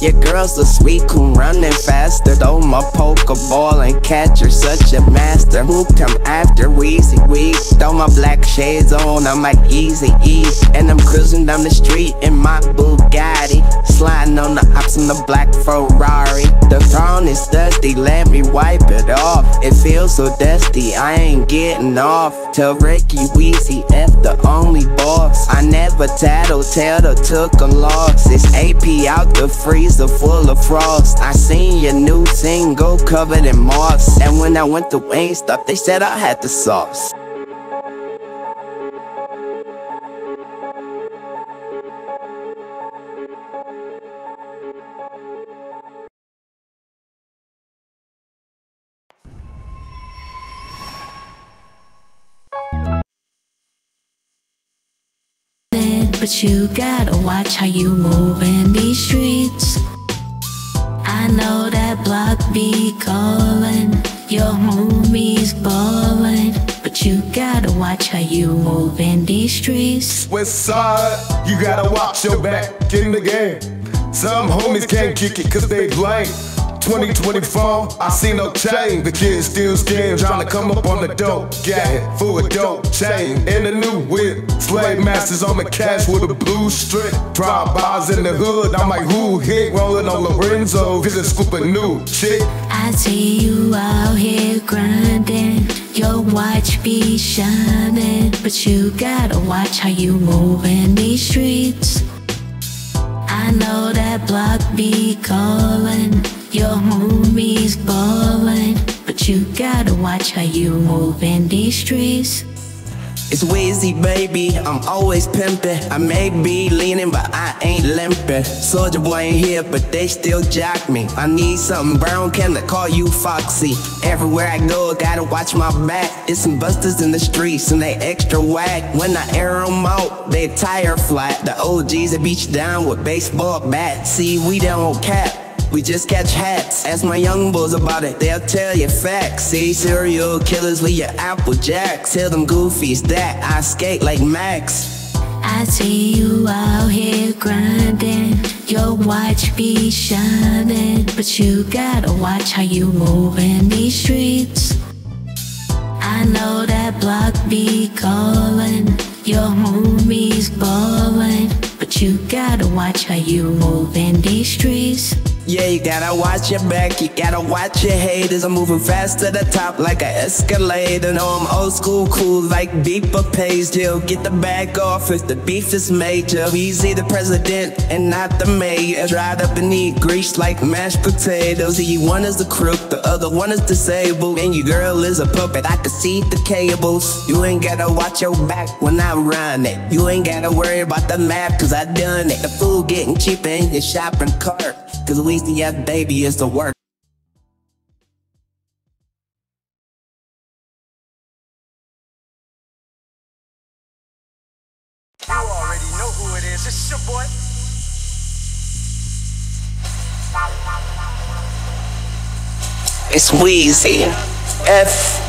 Your girl's a sweet coon running faster. Throw my Pokeball and catch her, such a master. Who come after Weezy Week? Throw my black shades on, I'm like Easy E. And I'm cruising down the street in my Bugatti. Sliding on the ops in the black Ferrari. The throne is dusty, let me wipe it off. It feels so dusty, I ain't getting off. Tell Ricky Weezy F the only boss. I never tattle, tattletale or took a loss. It's AP out the freezer full of frost. I seen your new single covered in moss. And when I went to Wingstop, they said I had the sauce. But you gotta watch how you move in these streets. I know that block be calling, your homies ballin'. But you gotta watch how you move in these streets. West side, you gotta watch your back in the game. Some homies can't kick it cause they lame. 2024, I see no change. The kids still scared, trying to come up on the dope gang. Full of dope chain and a new whip. Slave masters on the cash with a blue strip. Drive bars in the hood, I'm like, who hit? Rolling on Lorenzo, it's scoop a new chick. I see you out here grinding, your watch be shining. But you gotta watch how you move in these streets. I know that block be calling, your homies ballin'. But you gotta watch how you move in these streets. It's Weezy, baby. I'm always pimping. I may be leaning, but I ain't limping. Soldier boy ain't here, but they still jack me. I need something brown, can I call you Foxy? Everywhere I go, gotta watch my back. It's some busters in the streets, and they extra whack. When I air them out, they tire flat. The OGs that beat you down with baseball bats. See, we don't cap. We just catch hats. Ask my young boys about it, they'll tell you facts. See serial killers with your apple jacks. Tell them goofies that I skate like Max. I see you out here grinding. Your watch be shining, but you gotta watch how you move in these streets. I know that block be calling, your homies ballin', but you gotta watch how you move in these streets. Yeah, you gotta watch your back, you gotta watch your haters. I'm moving fast to the top like an escalator. No, I'm old school cool like beeper page deal. Get the bag off if the beef is major. Easy the president and not the mayor. Dried up and eat grease like mashed potatoes. You one is the crook, the other one is disabled. And your girl is a puppet, I can see the cables. You ain't gotta watch your back when I run it. You ain't gotta worry about the map, cause I done it. The food getting cheaper in your shopping cart. Cause Weezy F baby is the work. You already know who it is. It's your boy. It's Weezy F.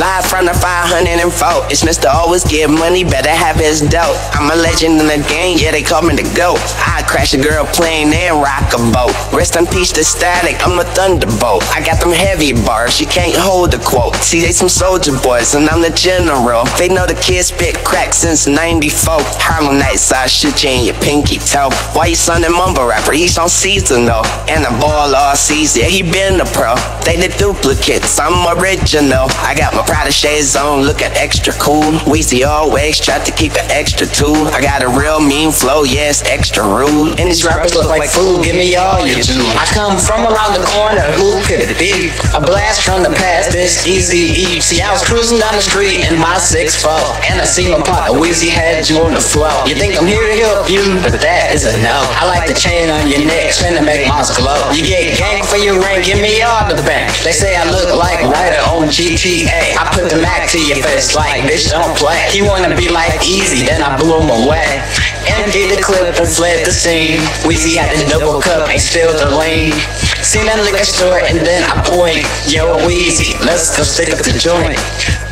Live from the 504. It's Mr. Always Get Money, better have his dope. I'm a legend in the game, yeah, they call me the GOAT. I crash a girl plane and rock a boat. Rest in peace to static, I'm a thunderbolt. I got them heavy bars, you can't hold a quote. See, they some soldier boys, and I'm the general. They know the kids spit crack since 94. Harlem Nights, I shoot you in your pinky toe. Why you son and mumble rapper? He's on season though. And the ball all season, yeah, he been a pro. They the duplicates, I'm original. I got my Prada shades on, looking extra cool. Weezy always try to keep it extra too. I got a real mean flow, yes, extra rude. And these rappers look like food, give me all you do. I come from around the corner, who could it be? A blast from the past, this easy. See, I was cruising down the street in my 6 4 and I see my partner Weezy had you on the floor. You think I'm here to help you, but that is a no. I like the chain on your neck, spin to make mine glow. You get gang for your ring, give me all the bank. They say I look like Ryder on GTA. I put the Mac to your face like, bitch, don't play. He wanna be like Easy, then I blew him away. Emptied the clip and fled the scene. Weezy had the double cup, ain't spilled the lean. Seen that liquor store and then I point, yo Weezy, let's go stick up the joint.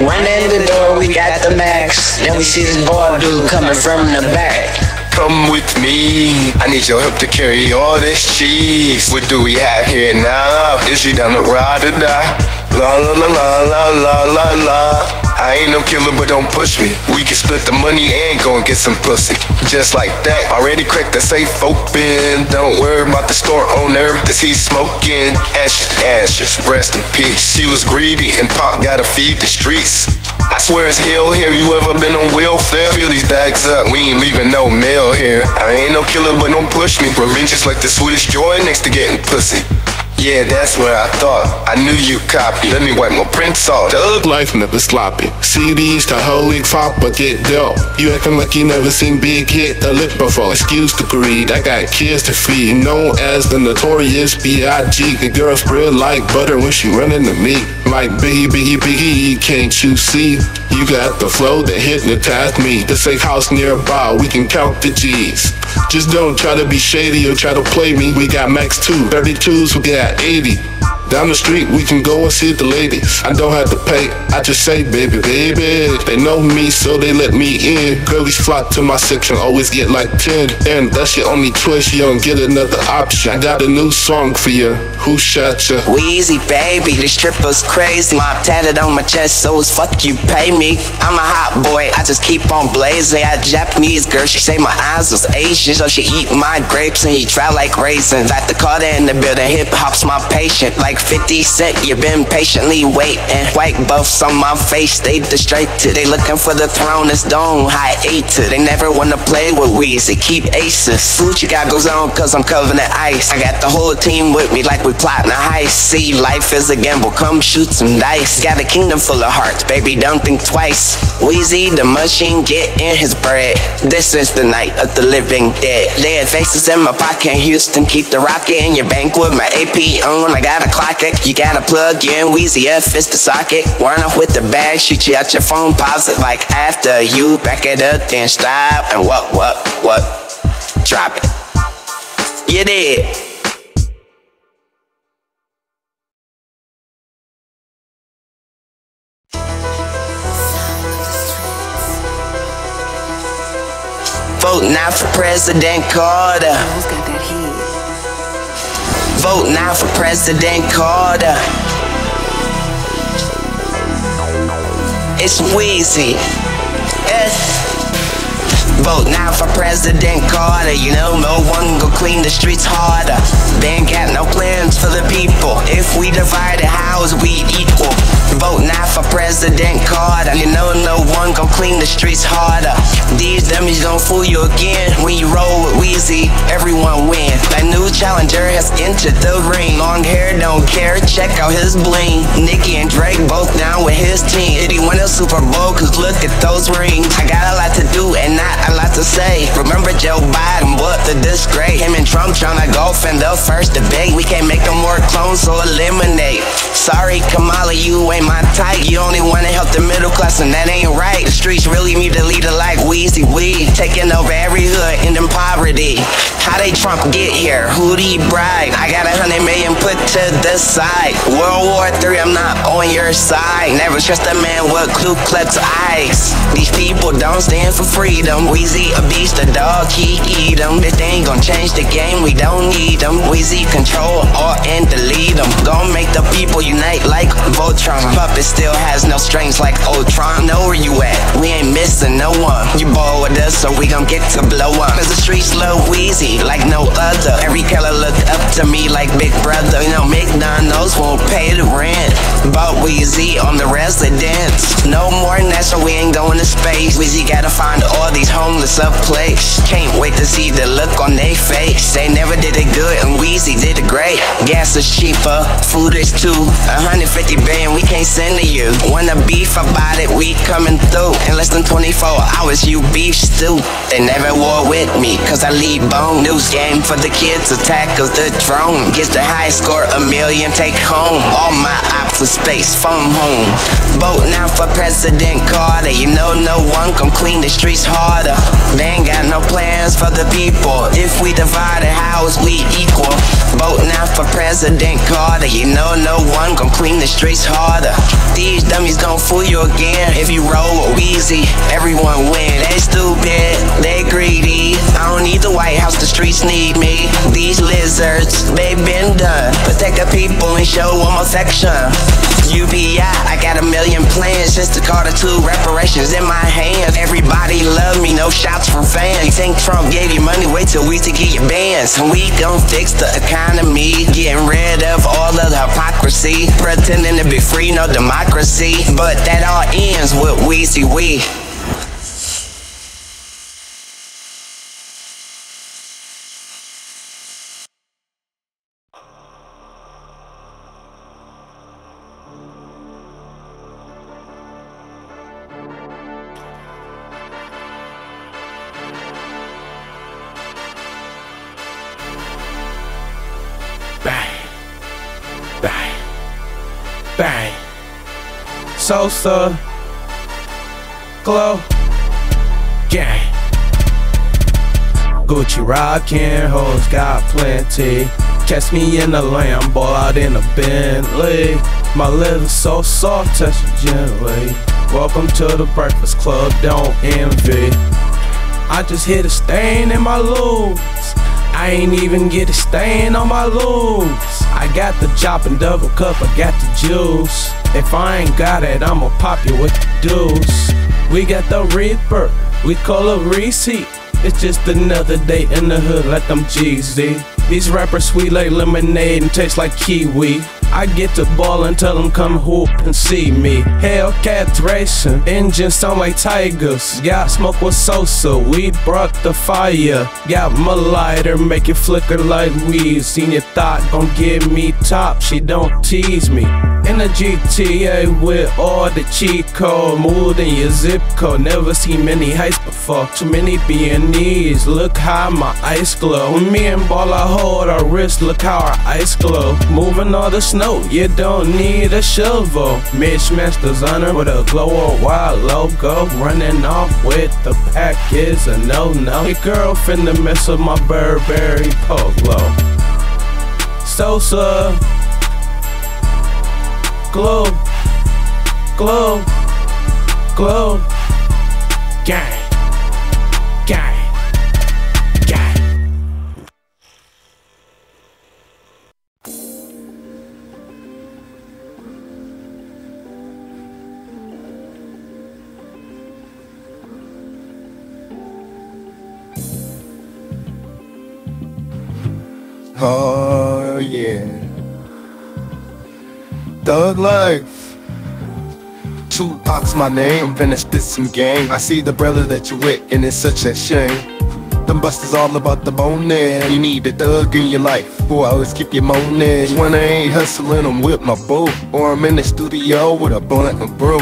Run in the door, we got the max. Then we see this boy dude coming from the back. Come with me. I need your help to carry all this cheese. What do we have here now? Is she down the ride or die? La la la la la la la la. I ain't no killer, but don't push me. We can split the money and go and get some pussy. Just like that. Already cracked the safe open. Don't worry about the store owner. Cause he's smoking ashes, ashes. Rest in peace. She was greedy and Pop gotta feed the streets. I swear it's hell here. You ever been on welfare? Fill these bags up. We ain't leaving no mail here. I ain't no killer, but don't push me. Revenge is like the sweetest joy next to getting pussy. Yeah, that's where I thought. I knew you copy. Let me wipe my prints off. Thug life never sloppy. CDs to holy fop, but get dope. You acting like you never seen Big hit the lick before. Excuse the greed, I got kids to feed. Known as the notorious B.I.G. The girl spread like butter when she run into me. Like Biggie, Biggie, Biggie, can't you see? You got the flow that hypnotized me. The safe house nearby, we can count the G's. Just don't try to be shady or try to play me. We got max 2, 32s, we got 80. Down the street, we can go and see the ladies. I don't have to pay, I just say, baby, baby. They know me, so they let me in. Girlies flock to my section, always get like 10. And that's your only choice, you don't get another option. I got a new song for you. Who shot you? Weezy, baby, this stripper's crazy. My tatted on my chest, so it's fuck you pay me. I'm a hot boy, I just keep on blazing. I Japanese girl, she say my eyes was Asian, so she eat my grapes and he try like raisins. At the Carter in the building, hip hop's my patient. Like 50 Cent, you been patiently waiting. White buffs on my face, they distracted. They looking for the throne, it's dome, high eight They never wanna play with Weezy, keep aces. Food you got goes on, cause I'm covering the ice. I got the whole team with me, like we plotting a high See, Life is a gamble, come shoot some dice. Got a kingdom full of hearts, baby, don't think twice. Weezy, the machine, get in his bread. This is the night of the living dead. Dead faces in my pocket, Houston, keep the rocket in your bank with my AP on. I got a clock it, you gotta plug in. Weezy F is the socket. Run off with the bag, shoot you out your phone, pause it like after you back it up, then stop and what, what, what? Drop it. You did. Vote now for President Carter. Vote now for President Carter. It's Weezy. Yes. Vote now for President Carter. You know, no one go clean the streets harder. They ain't got no plans for the people. If we divide the house, we equal. Vote now for President Carter. You know, no one gon' clean the streets harder. These dummies gon' fool you again. When you roll with Weezy, everyone win. That new challenger has entered the ring. Long hair, don't care. Check out his bling. Nicki and Drake both down with his team. Did he win a Super Bowl? Cause look at those rings. I got a lot to do and not a lot to say. Remember Joe Biden, what the disgrace. Him and Trump tryna golf in the first debate. We can't make no more clones, so eliminate. Sorry, Kamala, you ain't my type. You only wanna help the middle class, and that ain't right. The streets really need a leader like Weezy Weed. Taking over every hood and in poverty. How they Trump get here? Who do he bribe? I got a hundred million put to the side. World War III, I'm not on your side. Never trust a man with Ku Klux eyes. These people don't stand for freedom. Weezy a beast, a dog, he eat. If they ain't gonna change the game, we don't need them. Weezy control all and delete them. Gonna make the people unite like Voltron. Puppet still has no strings like Ultron. Know where you at? We ain't missing no one. You bold with us, so we gon' get to blow up. Cause the streets love Weezy like no other. Every color look up to me like Big Brother. You know, McDonald's won't pay the rent. But Weezy on the residence. No more so we ain't going to space. Weezy gotta find all these homeless up place. Can't wait to see the look on their face. They never did it good, and Weezy did it great. Gas is cheaper, food is too. 150 billion we can't send to you. Wanna beef about it, we coming through. In less than 24 hours, you beef stew. They never war with me, cause I lead bone. News game for the kids, attack of the drone. Gets the high score, a million, take home. All my ops of space, phone home. Vote now for President Carter. You know no one can clean the streets harder. They ain't got no plans for the people. If we divide the house, we equal. Vote now for President Carter. You know no one gon' clean the streets harder. These dummies gon' fool you again. If you roll with Weezy, everyone win. They stupid, they greedy. I don't need the White House, the streets need me. These lizards, they been done. Protect the people and show them affection. UBI, I got a million plans just to call the two reparations in my hands. Everybody love me, no shots from fans. You think Trump gave you money? Wait till we to get your bands. And we gon' fix the economy, getting rid of all of the hypocrisy. Pretending to be free, no democracy. But that all ends with Weezy We. Sosa. Glow. Gang. Gucci rockin', hoes got plenty. Catch me in the Lambo, out in a Bentley. My liver's so soft, touch it gently. Welcome to the Breakfast Club, don't envy. I just hit a stain in my loops. I ain't even get a stain on my loops. I got the chop double cup, I got the juice. If I ain't got it, I'ma pop you with deuce. We got the Reaper, we call it receipt. It's just another day in the hood like I'm Jeezy. These rappers sweet like lemonade and taste like kiwi. I get to ball and tell them come hoop and see me. Hellcat racing, engines sound like tigers. Got smoke with Sosa, we brought the fire. Got my lighter, make it flicker like weed. Seen your thought gon' give me top, she don't tease me. In a GTA with all the cheat code, more than your zip code. Never seen many heights before, too many B&Es. Look how my ice glow. Me and ball, I hold our wrist, look how our ice glow. Moving all the snow, you don't need a shovel. Mismatch designer with a glow or wild logo. Running off with the pack is a no no. Your girl finna mess with my Burberry polo. Sosa. Glow. Glow. Glow. Gang. Thug life. Tupac's my name, finished this game. I see the brother that you with, and it's such a shame. Them busters all about the boning. You need a thug in your life. Boy, always keep you moaning. When I ain't hustling, I'm with my boo. Or I'm in the studio with a blunt and brew.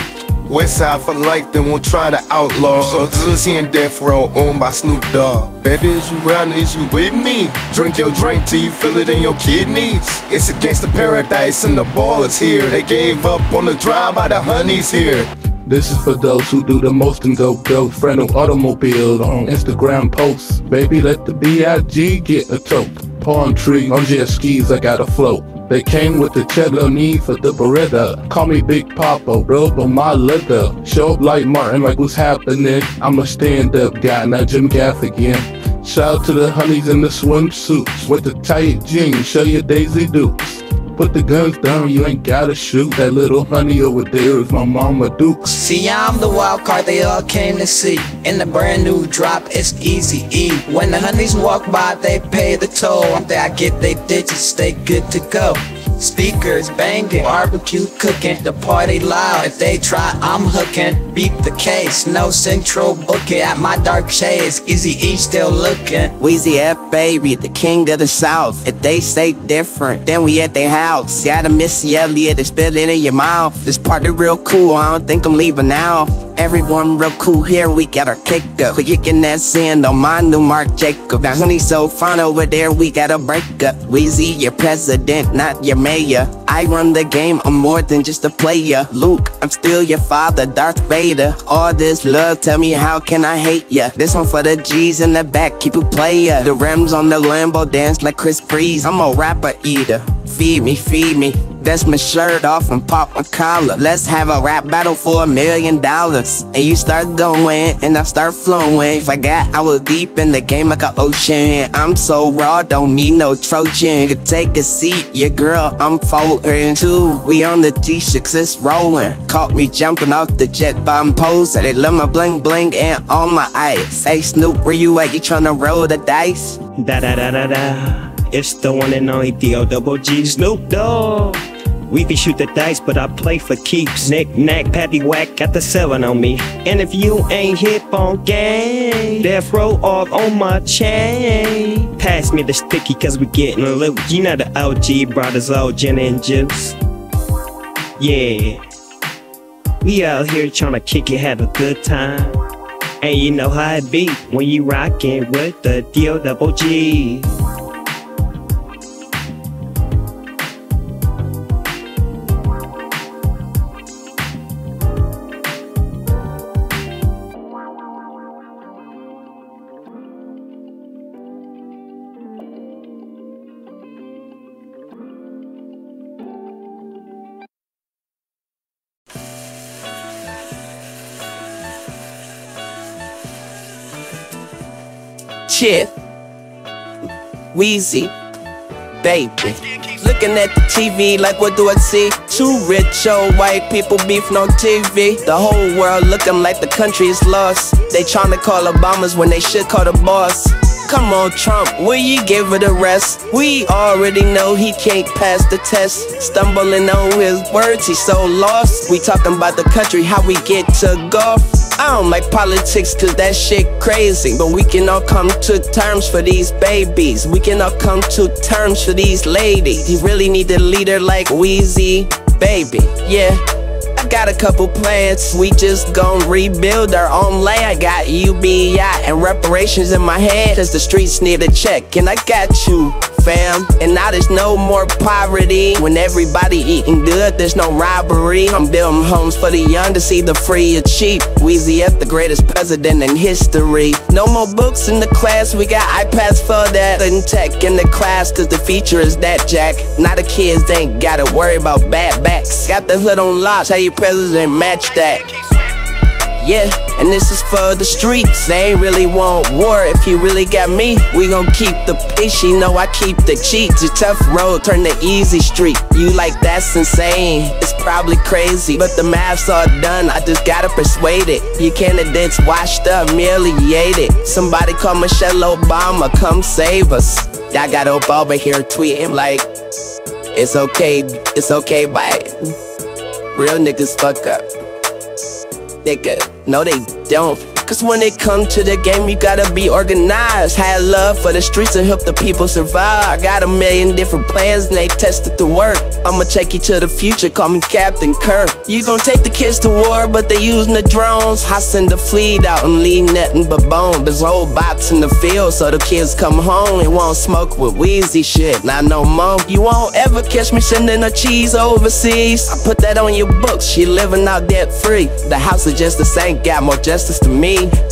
West side for life, then we'll try to outlaw. Others here in death row, owned by Snoop Dogg. Baby, is you round, is you with me? Drink your drink till you feel it in your kidneys. It's against the paradise and the ball is here. They gave up on the drive by the honeys here. This is for those who do the most and go go friend of automobile on Instagram posts. Baby, let the B.I.G. get a tote. Palm tree on jet skis, I got a float. They came with the cheddar need for the Beretta. Call me Big Papa, rub on my leather. Show up like Martin, like what's happening? I'm a stand up guy, not Jim Gaff again. Shout out to the honeys in the swimsuits with the tight jeans, show your Daisy Dukes. Put the guns down, you ain't gotta shoot. That little honey over there is my mama Duke. See, I'm the wild card they all came to see. In the brand new drop, it's easy E. When the honeys walk by, they pay the toll. After I get they digits, they good to go. Speakers banging, barbecue cooking, the party loud. If they try, I'm hooking. Beat the case, no central booking. At my dark shades, Easy E still looking. Weezy F baby, the king of the south. If they say different, then we at their house. Gotta Missy Elliott, it's spilling in your mouth. This party real cool, I don't think I'm leaving now. Everyone real cool here, we got our cake up. Can that sand on my new Marc Jacob. Now honey so fine over there, we got a breakup. Weezy, your president, not your mayor. I run the game, I'm more than just a player. Luke, I'm still your father, Darth Vader. All this love, tell me how can I hate ya? This one for the G's in the back, keep it player. The rims on the Lambo dance like Chris Breeze. I'm a rapper eater. Feed me, feed me. That's my shirt off and pop my collar. Let's have a rap battle for a million dollars. And you start going and I start flowing. Forgot I was deep in the game like an ocean. I'm so raw, don't need no Trojan. Could take a seat, your girl, I'm folding too. We on the G6, it's rolling. Caught me jumping off the jet bomb pose. They love my bling bling and all my ice. Hey Snoop, where you at? You tryna roll the dice? Da da da da da. It's the one and only D.O. Double G Snoop Dogg. We can shoot the dice, but I play for keeps. Nick, knack, patty whack, got the seven on me. And if you ain't hip on game, death row off on my chain. Pass me the sticky, cause we getting loot. You know the OG brothers, all gin and juice. Yeah. We out here trying to kick it, have a good time. And you know how it be when you rockin' with the D.O. Chip, Weezy, baby. Looking at the TV like what do I see? Two rich old white people beefing on TV. The whole world looking like the country is lost. They tryna call Obamas when they should call the boss. Come on, Trump, will you give it a rest? We already know he can't pass the test. Stumbling on his words, he's so lost. We talking about the country, how we get to golf. I don't like politics cause that shit crazy. But we can all come to terms for these babies. We can all come to terms for these ladies. You really need a leader like Weezy, baby. Yeah. I got a couple plans, we just gon' rebuild our own land. I got UBI and reparations in my head, cause the streets need a check, and I got you, fam. And now there's no more poverty. When everybody eating good, there's no robbery. I'm building homes for the young to see the free cheap. Weezy F, the greatest president in history. No more books in the class, we got iPads for that. And tech in the class, cause the feature is that jack. Now the kids ain't gotta worry about bad backs. Got the hood on lock, tell your president match that. Yeah, and this is for the streets. They ain't really want war. If you really got me, we gon' keep the peace. You know I keep the cheats. A tough road, turn the easy street. You like that's insane. It's probably crazy, but the math's all done. I just gotta persuade it. Your candidates washed up, humiliated. Somebody call Michelle Obama, come save us. I got Obama here tweeting like, it's okay, it's okay, bye. Real niggas fuck up nigga. No, they don't. Cause when it come to the game, you gotta be organized. Had love for the streets and help the people survive. I got a million different plans and they tested to work. I'ma take you to the future, call me Captain Kirk. You gon' take the kids to war, but they using the drones. I send the fleet out and leave nothing but bone. There's whole bots in the field, so the kids come home and won't smoke with Weezy shit. Not no more. You won't ever catch me sending a cheese overseas. I put that on your books, she living out debt free. The house is just the same, got more justice to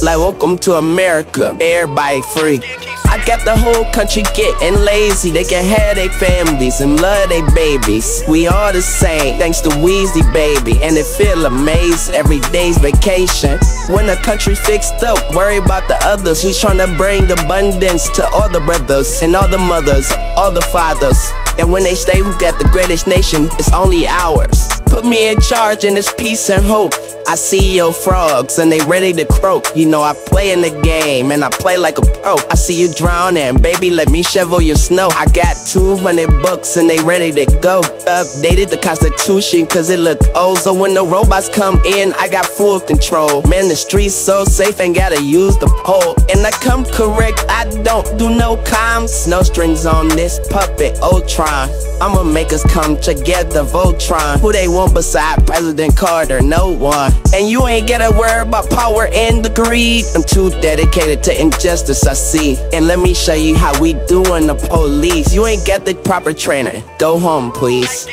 Like, welcome to America, everybody free. I got the whole country getting lazy. They can have their families and love their babies. We all the same, thanks to Weezy, baby. And it feel amazing, every day's vacation. When the country fixed up, worry about the others. We tryna bring abundance to all the brothers and all the mothers, all the fathers. And when they say we got the greatest nation, it's only ours. Put me in charge and it's peace and hope. I see your frogs and they ready to croak. You know I play in the game and I play like a pro. I see you drowning, baby, let me shovel your snow. I got 200 bucks and they ready to go. Updated the constitution cause it look old. So when the robots come in, I got full control. Man, the streets so safe, ain't gotta use the pole. And I come correct, I don't do no comms. No strings on this puppet, Ultron. I'ma make us come together, Voltron. Who they want beside President Carter? No one. And you ain't gotta worry about power and the greed. I'm too dedicated to injustice, I see. And let me show you how we doing the police. You ain't got the proper training. Go home, please.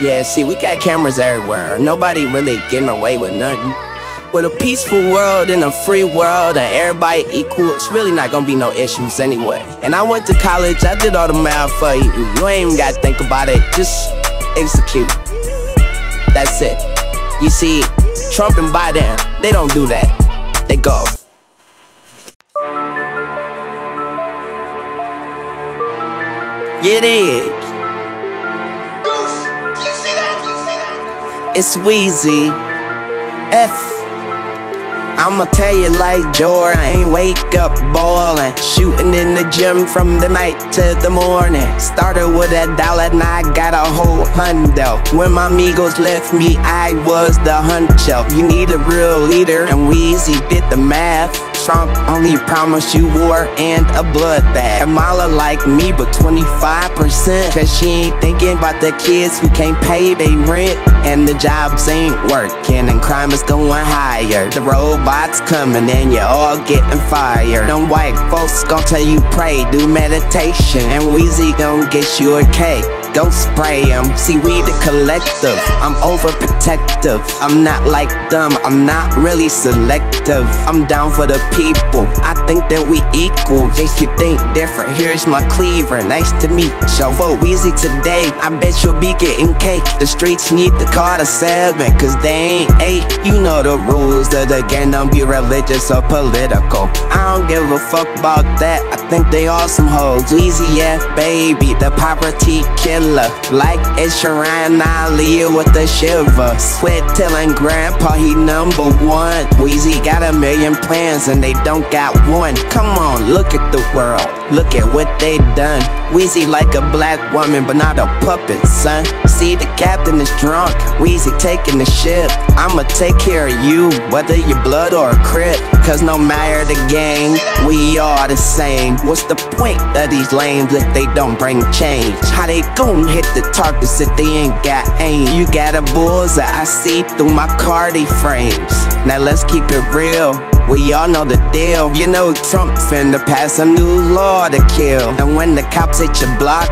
Yeah, see, we got cameras everywhere. Nobody really getting away with nothing. With a peaceful world and a free world and everybody equal, it's really not gonna be no issues anyway. And I went to college, I did all the math for you. You ain't even gotta think about it, just execute. That's it. You see, Trump and Biden, they don't do that. They go. Get it. Do you see that? Do you see that? It's Weezy. F. I'ma tell you like Jordan, I ain't wake up ballin'. Shooting in the gym from the night to the morning. Started with a dollar, now I got a whole hundo. When my amigos left me, I was the huncho. You need a real leader, and Weezy did the math. Trump only promised you war and a bloodbath. Kamala like me, but 25%. Cause she ain't thinking about the kids who can't pay their rent. And the jobs ain't working, and crime is going higher. The robots coming, and you're all getting fired. Them white folks gon' tell you pray, do meditation. And Weezy gon' get you a cake don't spray them. See, we the collective. I'm overprotective. I'm not like them. I'm not really selective. I'm down for the people. I think that we equal. If you think different, here's my cleaver. Nice to meet you. Vote Weezy today. I bet you'll be getting cake. The streets need the Carter 7, cause they ain't eight. You know the rules of the game. Don't be religious or political. I don't give a fuck about that. I think they all some hoes. Weezy, yeah, baby. The poverty killer. Like it's Sheeran, I leave with a shiver. Sweat telling grandpa he number one. Weezy got a million plans and they don't got one. Come on, look at the world. Look at what they done. Weezy like a black woman, but not a puppet, son. See, the captain is drunk. Weezy taking the ship. I'ma take care of you, whether you're blood or a crip. Cause no matter the gang, we are the same. What's the point of these lames if they don't bring change? How they gon' hit the targets if they ain't got aim? You got a bullseye, I see through my Cardi frames. Now let's keep it real. We all know the deal. You know Trump finna pass a new law to kill. And when the cops hit your block,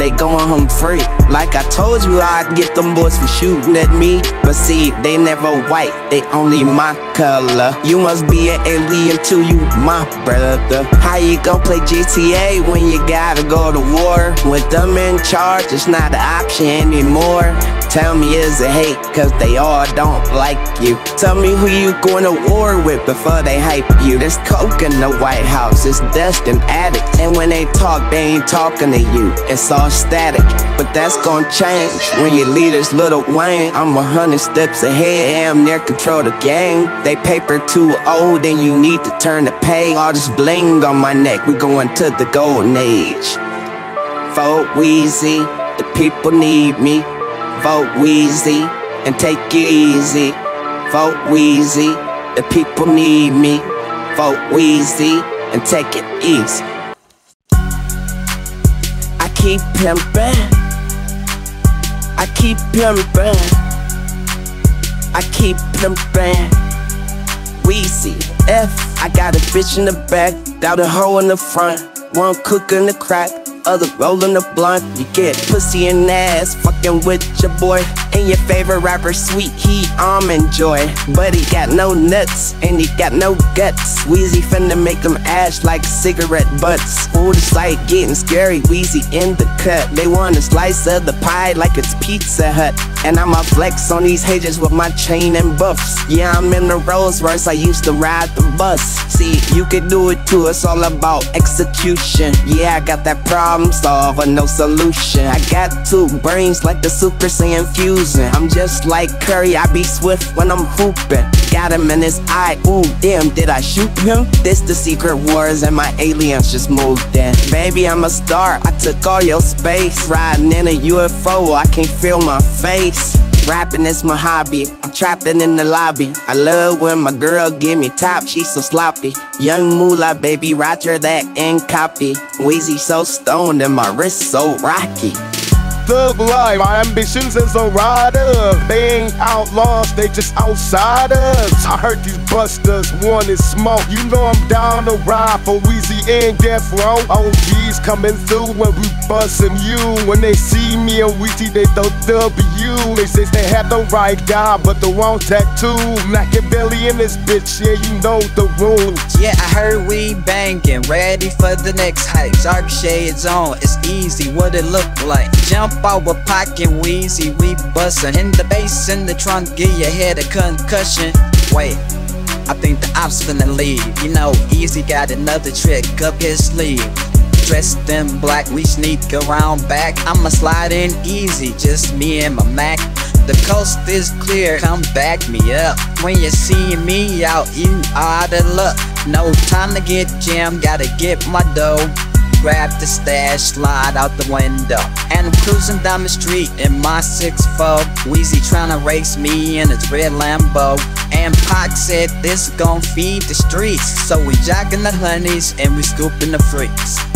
they going home free. Like I told you, I'd get them boys for shooting at me. But see, they never white, they only my color. You must be an alien too, you my brother. How you gon' play GTA when you gotta go to war? With them in charge, it's not an option anymore. Tell me is it hate, cause they all don't like you. Tell me who you going to war with before they hype you. There's coke in the White House, it's dust and addicts. And when they talk, they ain't talking to you. It's all static, but that's gonna change when your leader's Little Wayne. I'm a hundred steps ahead, am near control the game. They paper too old, and you need to turn the page. All this bling on my neck, we going to the golden age. Vote Weezy, the people need me. Vote Weezy and take it easy. Vote Weezy, the people need me. Vote Weezy and take it easy. I keep pimpin'. I keep pimpin'. I keep pimpin'. Weezy F. I got a bitch in the back, doubt a hoe in the front. One cooking the crack, other rolling the blunt. You get pussy and ass, fucking with your boy. And your favorite rapper, Sweet He Almond Joy. But he got no nuts, and he got no guts. Weezy finna make them ash like cigarette butts. Ooh, the sight getting scary, Weezy in the cut. They want a slice of the pie like it's Pizza Hut. And I'ma flex on these haters with my chain and buffs. Yeah, I'm in the Rolls Royce, I used to ride the bus. See, you can do it too, it's all about execution. Yeah, I got that problem solver, no solution. I got two brains like the Super Saiyan I'm just like Curry, I be swift when I'm hooping. Got him in his eye, ooh, damn, did I shoot him? This the secret wars, and my aliens just moved in. Baby, I'm a star, I took all your space. Riding in a UFO, I can't feel my face. Rapping is my hobby, I'm trapping in the lobby. I love when my girl give me top, she so sloppy. Young moolah, baby, Roger that and copy. Weezy so stoned and my wrist so rocky. Thug life, my ambitions as a rider. They ain't outlaws, they just outsiders. I heard these busters wanted smoke. You know I'm down to ride for Weezy and Death Row. OGs coming through when we bustin' you. When they see me and Weezy, they throw W. They say they had the right guy, but the wrong tattoo. Machiavelli in this bitch, yeah, you know the rules. Yeah, I heard we banging, ready for the next hype. Dark shades on, it's easy, what it look like. Jump out with pocket Weezy, we bustin'. In the bass in the trunk, give your head a concussion. Wait, I think the ops finna leave. You know, Easy got another trick up his sleeve. Dressed in black, we sneak around back. I'ma slide in easy, just me and my Mac. The coast is clear, come back me up. When you see me out, you out of luck. No time to get jammed, gotta get my dough. Grab the stash, slide out the window. And I'm cruising down the street in my six 6'4. Weezy to race me in his red Lambo. And Pac said this gon' feed the streets. So we jogging the honeys and we scooping the freaks.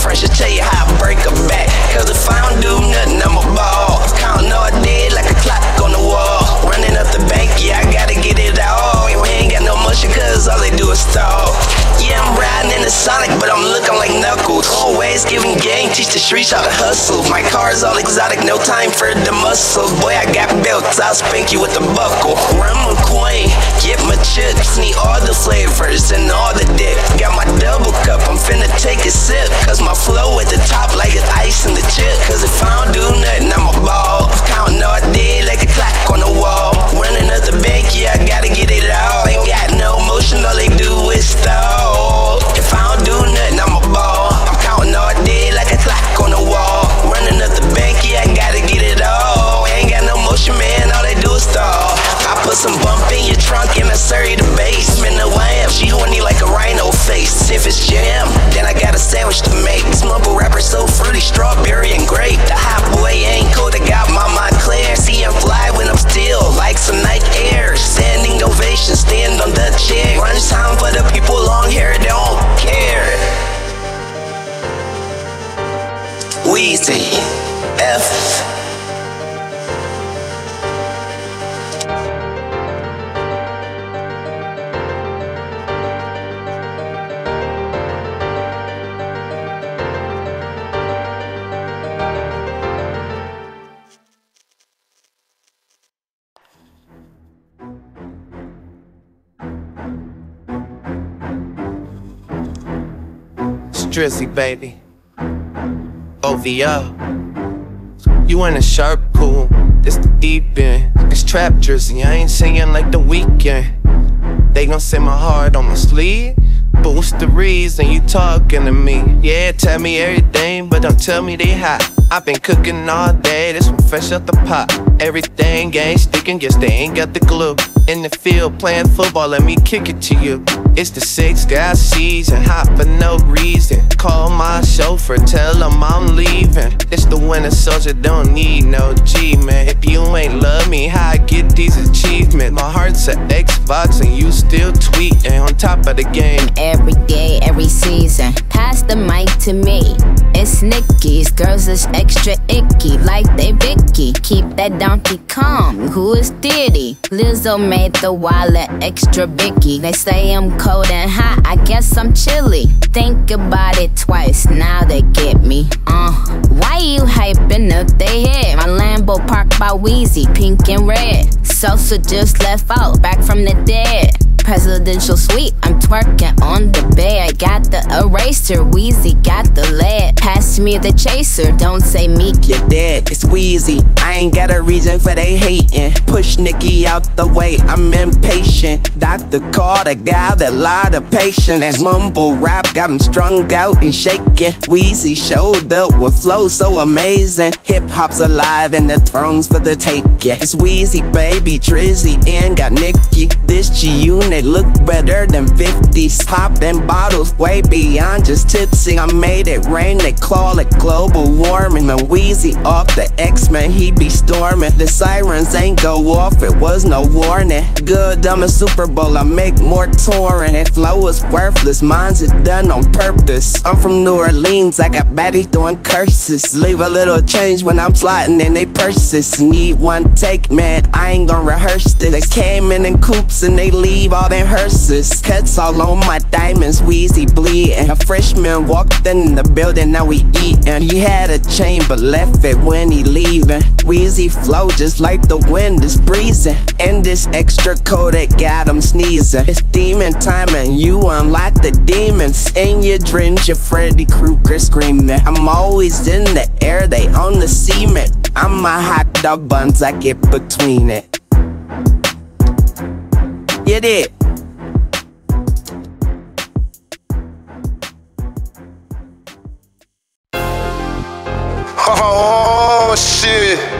Girlfriend should tell you how I break a back. Cause if I don't do nothing, I'm a ball. Counting all dead like a clock on the wall. Running up the bank, yeah, I gotta get it all. You ain't got no motion, cause all they do is stall. Yeah, I'm riding in the Sonic, but I'm looking like Knuckles. Always giving game, teach the streets how to hustle. My car's all exotic, no time for the muscle. Boy, I got belts, I'll spank you with the buckle. Rum McQueen, get my chips, need all the flavors and all the dip. Got my double cup, I'm finna take a sip. Cause my flow at the top like it's ice in the chip. Cause if I don't do nothing, I'm a ball. Counting all day like a clock on the wall. Running up the bank, yeah, I gotta get it all. Ain't got motion, all they do is stall. If I don't do nothing, I'm a ball. I'm counting all day like a clock on the wall. Running up the bank, yeah, I gotta get it all. Ain't got no motion, man, all they do is stall. I put some bump in your trunk and I Surrey the basement. No, I am. She horny like a rhino face. If it's jam, then I got a sandwich to make. This mumble rapper so fruity, strawberry and grape. The hot boy ain't cold, I got my mind clear. See him fly when I'm still like some Nike Air. Ovation, stand on the chair. Crunch time for the people long hair, don't care. Weezy, F. Drizzy, baby. OVO. You in a sharp pool, it's the deep end. It's trap Drizzy, I ain't singing like the Weeknd. They gon' say my heart on my sleeve. What's the reason you talking to me? Yeah, tell me everything, but don't tell me they hot. I've been cooking all day, this one fresh out the pot. Everything ain't sticking, guess they ain't got the glue. In the field playing football, let me kick it to you. It's the sixth guy season, hot for no reason. Call my chauffeur, tell him I'm leaving. It's the winter soldier, don't need no G, man. If you ain't love me, how I get these achievements? My heart's an Xbox and you still tweeting on top of the game. Every day, every season. Pass the mic to me. It's Nicki's. Girls is extra icky, like they Vicky. Keep that donkey calm. Who is Diddy? Lizzo made the wallet extra Vicky. They say I'm cold and hot. I guess I'm chilly. Think about it twice. Now they get me. Uh, why you hyping up they head? My Lambo parked by Weezy, pink and red. Salsa just left out, back from the dead. Presidential suite, I'm twerking on the bed. I got the eraser, Weezy got the lead. Pass me the chaser, don't say me. You're dead, it's Weezy. I ain't got a reason for they hating. Push Nicki out the way, I'm impatient. Dr. Carter got a lot of patience. And mumble rap got him strung out and shaking. Weezy showed up with flow so amazing. Hip hop's alive and the throne's for the taking. It's Weezy, baby, Drizzy, and got Nicki. This G unit look better than 50s. Popping bottles way beyond just tipsy. I made it rain, they call it global warming. And Weezy off the X-Men, he be storming. The sirens ain't go off, it was no warning. Good, I'm a Super Bowl, I make more touring. And flow is worthless, mine's is done on purpose. I'm from New Orleans, I got baddies doing curses. Leave a little change when I'm sliding in they purses. Need one take, man, I ain't gonna rehearse this. They came in in coops and they leave them hearses. Cuts all on my diamonds, Weezy bleeding. A freshman walked in the building, now we eating. He had a chain but left it when he leaving. Weezy flow just like the wind is breezing. And this extra coat that got him sneezing. It's demon time and you unlock the demons. In your dreams, your Freddy Krueger screaming. I'm always in the air, they on the cement. I'm a hot dog buns, I get between it. Get it? Oh shit. Yeah.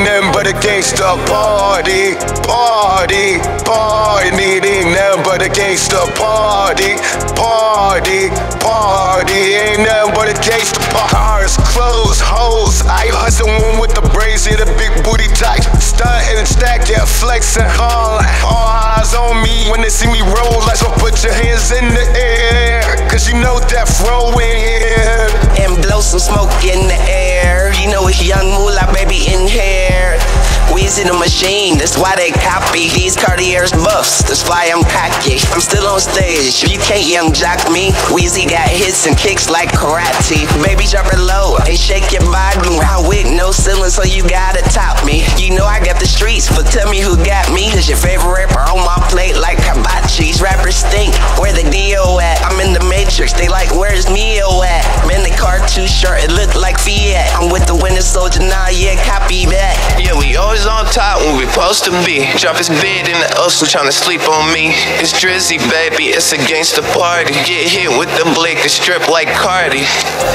Ain't nothing but a gangsta party, party, party. Ain't nothing but a gangsta party, party, party. Ain't nothing but a gangsta party. Cars, clothes, hoes. I hustle one with the braids and the big booty. Stunt and stack, yeah, flexing, hard. All eyes on me when they see me roll. Like, so put your hands in the air. Cause you know that fro in here. And blow some smoke in the air. You know it's young moolah, baby, in here years. Weezy the machine, that's why they copy these Cartier's buffs. That's why I'm cocky. I'm still on stage. You can't young jock me. Weezy got hits and kicks like karate. Baby, drop it low and shake your body. Round with no ceiling, so you gotta top me. You know I got the streets, but tell me who got me. Cause your favorite rapper on my plate like hibachi's. Rappers stink. Where the Dio at? I'm in the Matrix. They like, where's Neo at? Man, the car too short. It look like Fiat. I'm with the winter soldier now. yeah, copy that. Yeah, we always on top when we supposed to be. Drop his bed in the hustle, tryna sleep on me. It's Drizzy, baby, it's against the party. Get hit with the blick and strip like Cardi.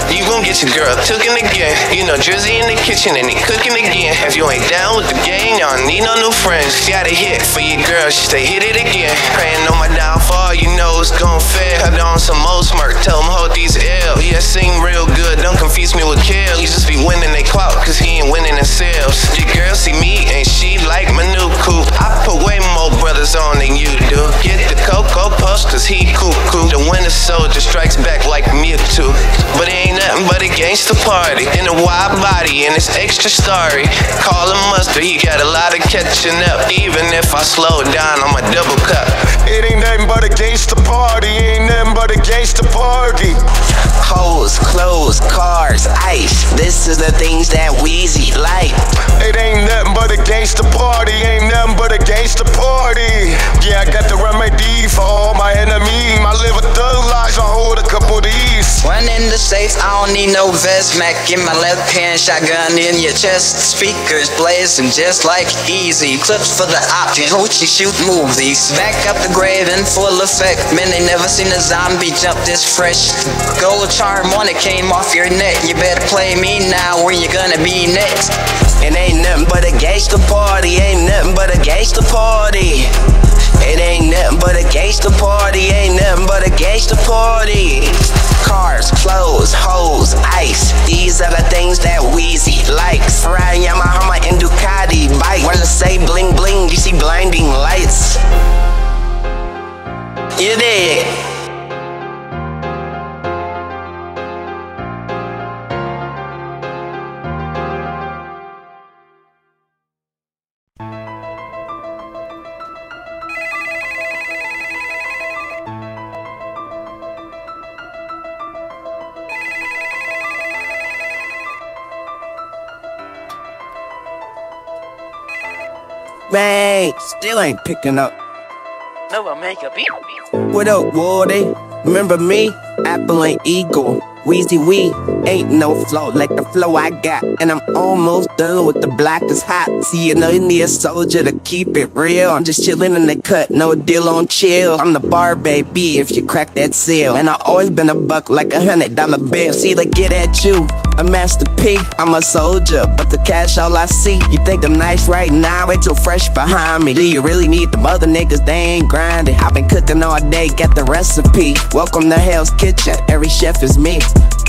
You gon' get your girl tookin' again. You know Drizzy in the kitchen and he cooking again. If you ain't down with the game, y'all need no new friends. Got a hit for your girl, she say hit it again. Praying on my downfall, you know it's gon' fail. Had on some old smirk, tell him hold these L. Yeah, seem real good, don't confuse me with kill. You just be winning they clout, cause he ain't winning in sales. Your girl see me and she like my new coupe. I put way more brothers on than you do. Get the Cocoa Puffs, cause he cuckoo. The winter soldier strikes back like Mewtwo. But it ain't nothing but a gangster party. In a wide body, and it's extra starry. Call him mustard, he got a lot of catching up. Even if I slow down, I'm a double cup. It ain't nothing but a gangster party. It Ain't nothing but a gangster party. Hoes, clothes, cars, ice. This is the things that Weezy like. It ain't nothing but a gangster party. Ain't nothing but a gangster party. Yeah, I got the remedy for all my enemies. My liver thug lives, I hold a couple of these. One in the safe, I don't need no vest. Mac in my left hand, shotgun in your chest. Speakers blazing just like easy. Clips for the option, hoochie shoot movies. Back up the grave in full effect. Man, they never seen a zombie jump this fresh. Gold charm on it came off your neck. You better play me now, where you gonna be next? It ain't nothing but a gangster party. Ain't nothing but a gangster party. It ain't nothing but a gangster party. Ain't nothing but a gangster party. Cars, clothes, hoes, ice. These are the things that Weezy likes. Riding Yamaha and Ducati bike. When I say bling bling, you see blinding lights. You dig? Man, still ain't picking up. No, I'll make a beat. What up, Woody? Remember me? Apple and Eagle. Weezy wee, ain't no flow like the flow I got. And I'm almost done with the black is hot. See, you know, you need a soldier to keep it real. I'm just chillin' in the cut, no deal on chill. I'm the bar baby if you crack that seal. And I always been a buck like a hundred dollar bill. See, they get at you. A master P, I'm a soldier, but the cash all I see. You think I'm nice right now, wait till fresh behind me. Do you really need the mother niggas? They ain't grinding. I've been cooking all day, got the recipe. Welcome to Hell's Kitchen, every chef is me.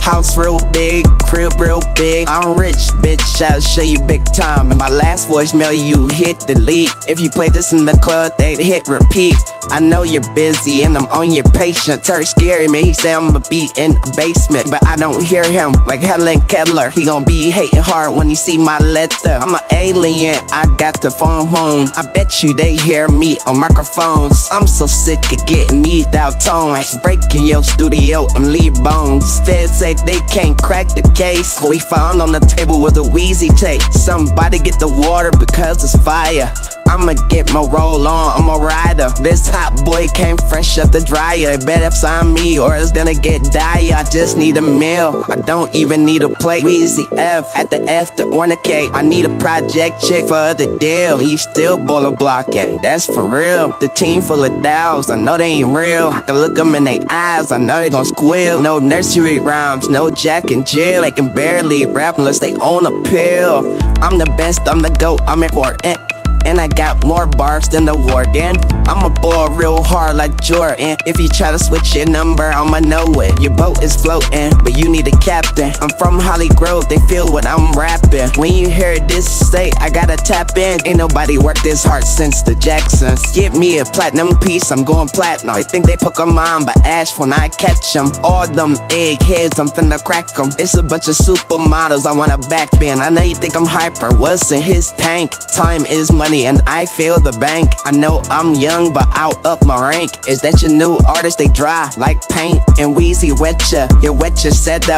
House real big, crib real big. I'm rich, bitch. I'll show you big time. In my last voicemail, you hit delete. If you play this in the club, they'd hit repeat. I know you're busy and I'm on your patient. Turk scary man, he say I'ma be in the basement. But I don't hear him like Helen Keller. He gon' be hating hard when he see my letter. I'm an alien, I got the phone home. I bet you they hear me on microphones. I'm so sick of getting me without tone. Breaking your studio and leave bones. Feds say they can't crack the case. What we found on the table was a wheezy tape. Somebody get the water because it's fire. I'ma get my roll on, I'm a rider. This hot boy came fresh up the dryer. Better sign me or it's gonna get dire. I just need a meal, I don't even need a plate. Weezy F at the F to ornicate. I need a project chick for the deal. He still baller blocking, that's for real. The team full of doubts, I know they ain't real. I can look them in their eyes, I know they gon' squeal. No nursery rhymes, no Jack and Jill. They can barely rap unless they own a pill. I'm the best, I'm the GOAT, I'm important. And I got more bars than the warden. I'ma ball real hard like Jordan. If you try to switch your number, I'ma know it. Your boat is floating, but you need a captain. I'm from Holly Grove, they feel what I'm rapping. When you hear this say, I gotta tap in. Ain't nobody worked this hard since the Jacksons. Give me a platinum piece, I'm going platinum. They think they Pokemon, but Ash when I catch them. All them eggheads, I'm finna crack them. It's a bunch of supermodels, I wanna backbend. I know you think I'm hyper, what's in his tank? Time is money, and I feel the bank. I know I'm young, but I'll up my rank. Is that your new artist? They dry like paint and Weezy wet ya. You wet your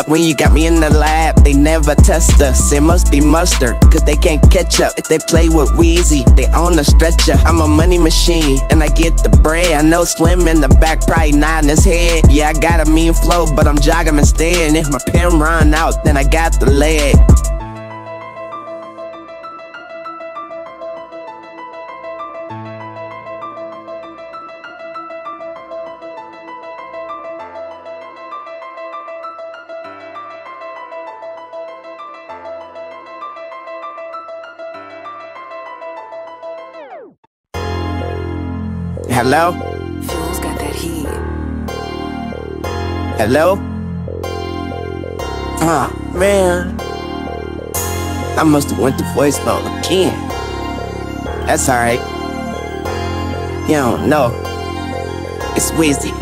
when you got me in the lab. They never test us, it must be mustard, cause they can't catch up. If they play with Weezy, they on a stretcher. I'm a money machine, and I get the bread. I know Slim in the back, probably nodding his head. Yeah, I got a mean flow, but I'm jogging instead. And if my pen run out, then I got the lead. Hello? Fuel's got that heat. Hello? Ah, man. I must have went to voicemail again. That's alright. You don't know. It's Weezy.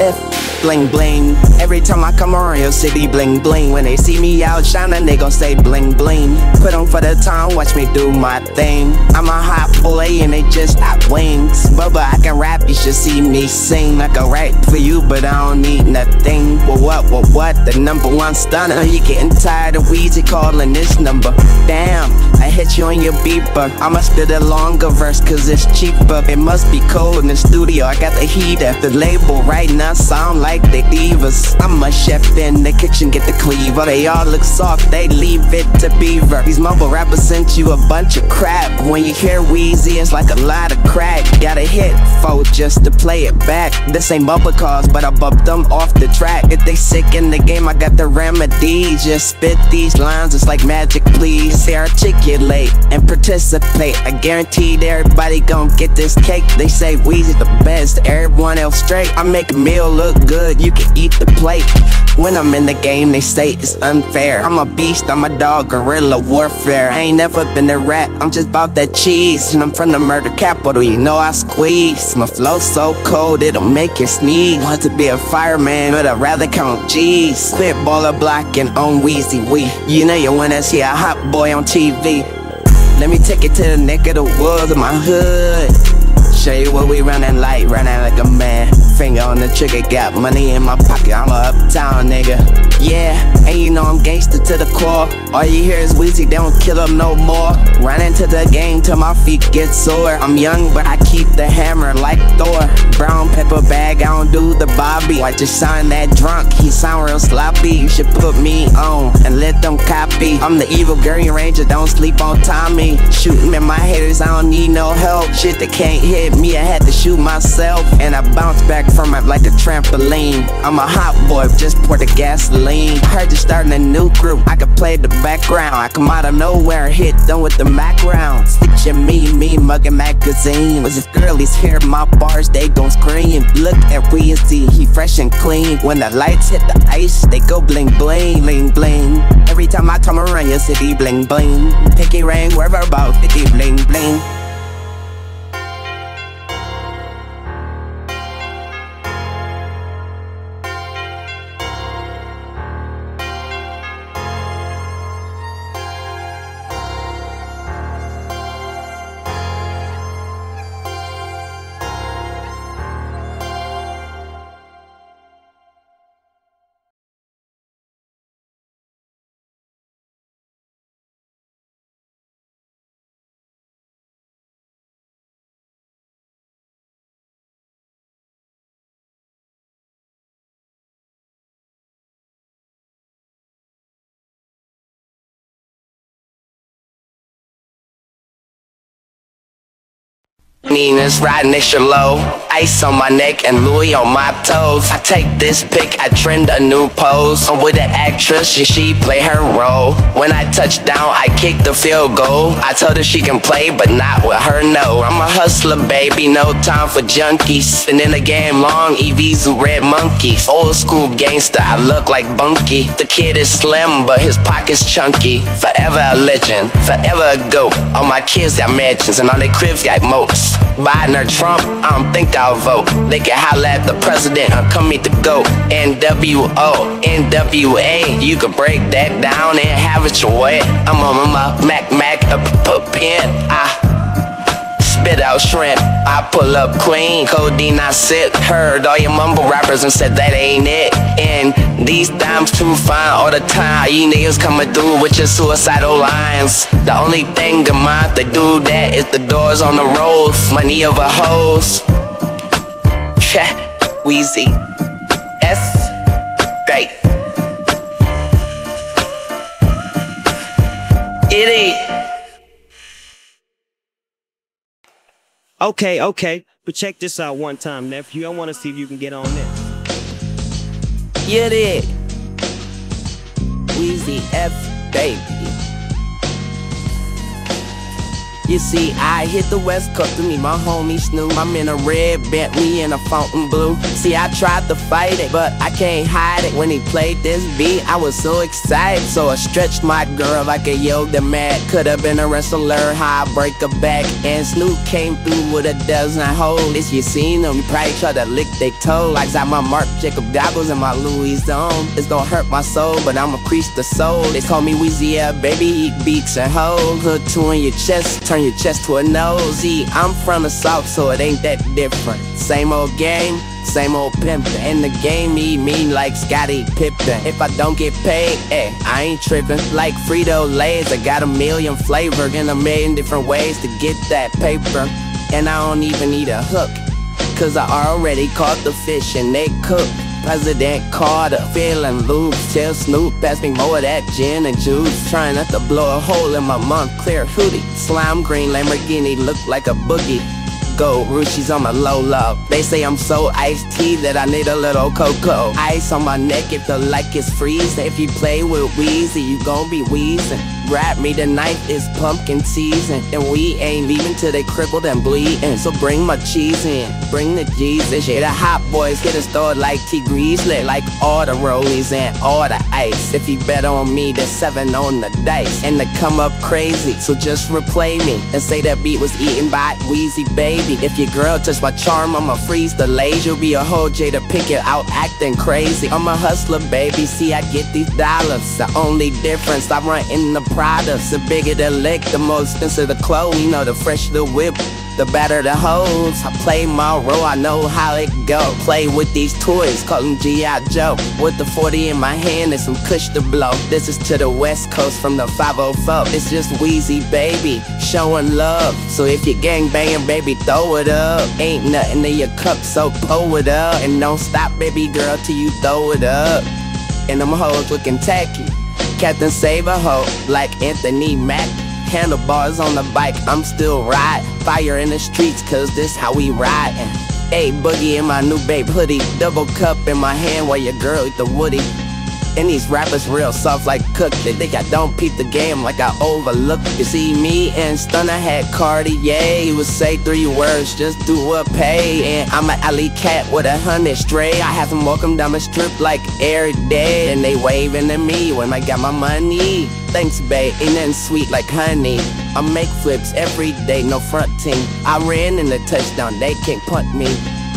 F bling bling. Every time I come around your city, bling bling. When they see me out shining, they gon' say bling bling. Put on for the time, watch me do my thing. I'm a hot boy and they just got wings. Bubba, I can rap, you should see me sing. I can write for you, but I don't need nothing. Well, what, what, what? The number one stunner. You getting tired of Weezy calling this number? Damn, I hit you on your beeper. I'ma spit a longer verse, cause it's cheaper. It must be cold in the studio, I got the heater. The label right now sound like they divas. I'm a chef in the kitchen, get the cleaver. They all look soft, they leave it to beaver. These mumble rappers sent you a bunch of crap. When you hear Weezy, it's like a lot of crack. Got a hit for just to play it back. This ain't bumper cars, but I bumped them off the track. If they sick in the game, I got the remedy. Just spit these lines, it's like magic, please. Say articulate and participate. I guaranteed everybody gon' get this cake. They say Weezy the best, everyone else straight. I make a meal look good, you can eat the plate. When I'm in the game, they say it's unfair. I'm a beast, I'm a dog, guerrilla warfare. I ain't never been a rat, I'm just about that cheese. And I'm from the murder capital, you know I squeeze. My flow so cold, it'll make you sneeze. Want to be a fireman, but I'd rather count G's. Spitballer blocking on Weezy Wee. You know you wanna see a hot boy on TV. Let me take it to the neck of the woods of my hood. Show you what we running like, running like a man. Finger on the trigger, got money in my pocket. I'm a uptown nigga. Yeah, and you know I'm gangster to the core. All you hear is Weezy, they don't kill him no more. Run into the game till my feet get sore. I'm young, but I keep the hammer like Thor. Brown pepper bag, I don't do the Bobby. Why just sign that drunk? He sound real sloppy. You should put me on and let them copy. I'm the evil Gary Ranger, don't sleep on Tommy. Shooting at my haters, I don't need no help. Shit that can't hit me, I had to shoot myself. And I bounced back from it like a trampoline. I'm a hot boy, just pour the gasoline. Heard you starting a new group, I could play the background. I come out of nowhere, hit them with the Mac round. Me, me, mugging magazine. Was if girlies hear my bars, they gon' scream. Look at we see he fresh and clean. When the lights hit the ice, they go bling bling, bling bling. Every time I come around your city, bling bling. Picky ring, wherever about 50, bling bling. Nina's riding extra low. Ice on my neck and Louis on my toes. I take this pic, I trend a new pose. I'm with an actress, and she play her role. When I touch down, I kick the field goal. I told her she can play, but not with her, no. I'm a hustler, baby, no time for junkies. Been in the game long, EVs and red monkeys. Old school gangster, I look like Bunky. The kid is slim, but his pocket's chunky. Forever a legend, forever a goat. All my kids got mansions, and all their cribs got moats. Biden or Trump, I don't think I'll vote. They can holla at the president or come meet the GOAT. NWO, NWA, you can break that down and have it your way. I'm on my Mac Mac, a pen. I spit out shrimp. I pull up queen, codeine I sip. Heard all your mumble rappers and said that ain't it. And these dimes too fine all the time. You niggas coming through with your suicidal lines. The only thing in mind they do that is the doors on the rolls. Money over hoes. Cha, Weezy. S. Great. It Okay, okay. But check this out one time, nephew. I want to see if you can get on this. Get it. Weezy F, baby. You see, I hit the west coast to meet my homie Snoop. I'm in a red Bentley and a fountain blue. See, I tried to fight it, but I can't hide it. When he played this beat, I was so excited. So I stretched my girl like a yoga mat. Could've been a wrestler, how I break a back. And Snoop came through with a dozen holes. You seen him, you probably try to lick their toe. Like I my Marc Jacob goggles and my Louis Zone. It's gonna hurt my soul, but I'ma crease the soul. They call me Weezy, yeah, baby, he beats and hoes. Hood two in your chest, turn your chest to a nosy. I'm from the south, so it ain't that different. Same old game, same old pimpin'. And the game me mean like Scottie Pippen. If I don't get paid, eh, I ain't trippin'. Like Frito Lays, I got a million flavor and a million different ways to get that paper. And I don't even need a hook. Cause I already caught the fish and they cook. President Carter, feeling loose. Tell Snoop, pass me more of that gin and juice. Trying not to blow a hole in my Moncler hoodie. Slime green Lamborghini look like a boogie. Gold Ruchis on my low low. They say I'm so iced tea that I need a little cocoa. Ice on my neck if the like is freezing. If you play with Weezy, you gon' be wheezing. Wrap me tonight is pumpkin season. And we ain't leaving till they crippled and bleeding. So bring my cheese in, bring the Jesus. Yeah, the hot boys get it started like T Greasley. Like all the rollies and all the ice. If you bet on me, there's seven on the dice. And they come up crazy, so just replay me. And say that beat was eaten by Weezy Baby. If your girl touch my charm, I'ma freeze the lays. You'll be a whole J to pick it out acting crazy. I'm a hustler, baby. See, I get these dollars. The only difference, I run in the products. The bigger the lick, the more expensive the clothes. You know, the fresher the whip, the better the hoes. I play my role, I know how it go. Play with these toys, call them G.I. Joe. With the 40 in my hand and some kush to blow. This is to the west coast from the 504. It's just Weezy, baby, showing love. So if you gang banging, baby, throw it up. Ain't nothing in your cup, so pull it up. And don't stop, baby girl, till you throw it up. And them hoes looking tacky. Captain Save a hoe like Anthony Mack. Handlebars on the bike, I'm still riding. Fire in the streets, cause this how we riding. Hey, boogie in my new babe hoodie. Double cup in my hand while your girl eat the woody. And these rappers real soft like cook. They think I don't peep the game like I overlook. You see me and Stunner had Cartier. He would say three words, just do a pay. And I'm an alley cat with a hundred stray. I have them walk 'em down the strip like every day. And they waving at me when I got my money. Thanks, babe, ain't nothing sweet like honey. I make flips every day, no fronting. I ran in the touchdown, they can't punt me.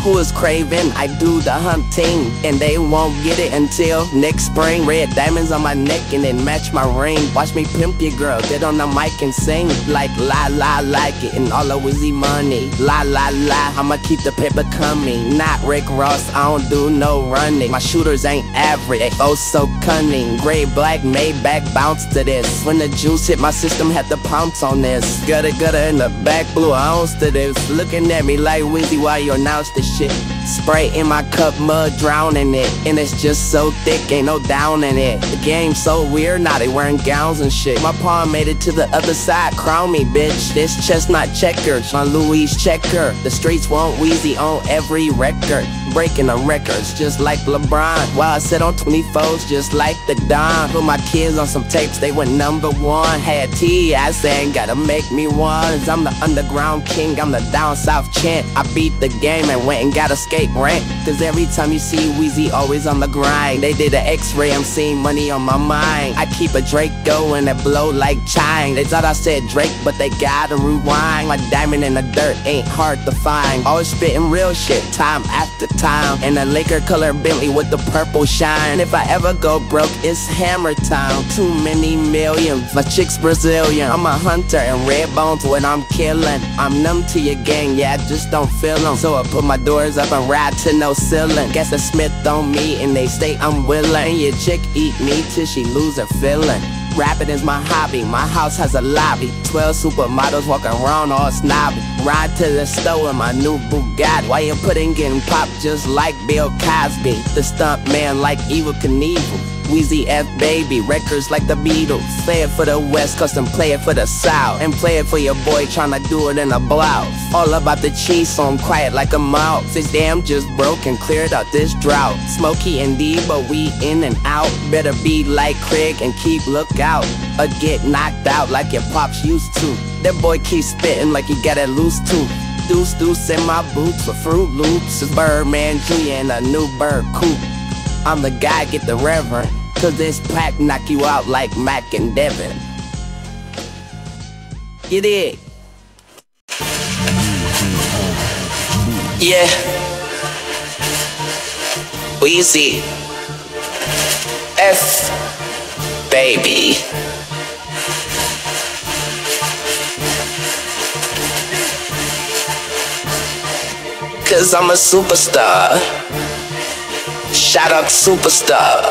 Who is craving? I do the hunting, and they won't get it until next spring. Red diamonds on my neck and then match my ring. Watch me pimp your girl, get on the mic and sing like la la like it, and all of Wizzy money. La la la, I'ma keep the paper coming. Not Rick Ross, I don't do no running. My shooters ain't average, they oh so cunning. Gray black Maybach bounce to this. When the juice hit my system, had to pounce on this. Gutter gutter in the back, blue ounce to this. Looking at me like Wizzy while you announce this shit. Spray in my cup, mud drowning it. And it's just so thick, ain't no down in it. The game's so weird, now they wearing gowns and shit. My pawn made it to the other side, crown me, bitch. This chestnut checker, on Louis Checker. The streets want Weezy on every record. Breaking the records just like LeBron. While I sit on 24s just like the Don. Put my kids on some tapes, they went number one. Had T, I saying, gotta make me one. I'm the underground king, I'm the down south champ. I beat the game and went and got a ramp. Cause every time you see Weezy, always on the grind. They did an x ray, I'm seeing money on my mind. I keep a Drake going that blow like chime. They thought I said Drake, but they gotta rewind. My diamond in the dirt ain't hard to find. Always spitting real shit, time after time. And a Laker color Bentley with the purple shine. If I ever go broke, it's hammer time. Too many millions, my chick's Brazilian. I'm a hunter and red bones when I'm killing. I'm numb to your gang, yeah, I just don't feel them. So I put my doors up and ride to no ceiling. Guess the Smith on me and they say I'm willing. Your chick eat me till she lose her feeling. Rapping is my hobby, my house has a lobby 12 supermodels walking around all snobby Ride to the store in my new Bugatti While you pudding getting popped just like Bill Cosby The stunt man like Evel Knievel Weezy F baby, records like the Beatles. Play it for the West Coast and play it for the South. And play it for your boy tryna do it in a blouse. All about the cheese, so I'm quiet like a mouse. This damn just broke and cleared out this drought. Smokey and D, but we in and out. Better be like Craig and keep lookout. Or get knocked out like your pops used to. That boy keeps spitting like he got a loose tooth. Deuce deuce in my boots for Fruit Loops. It's Birdman Jr. in a new bird coupe. I'm the guy, get the reverend. Cause this pack knock you out like Mac and Devin. Get it? Yeah. Weezy. F. Baby. Cause I'm a superstar. Shout out superstar.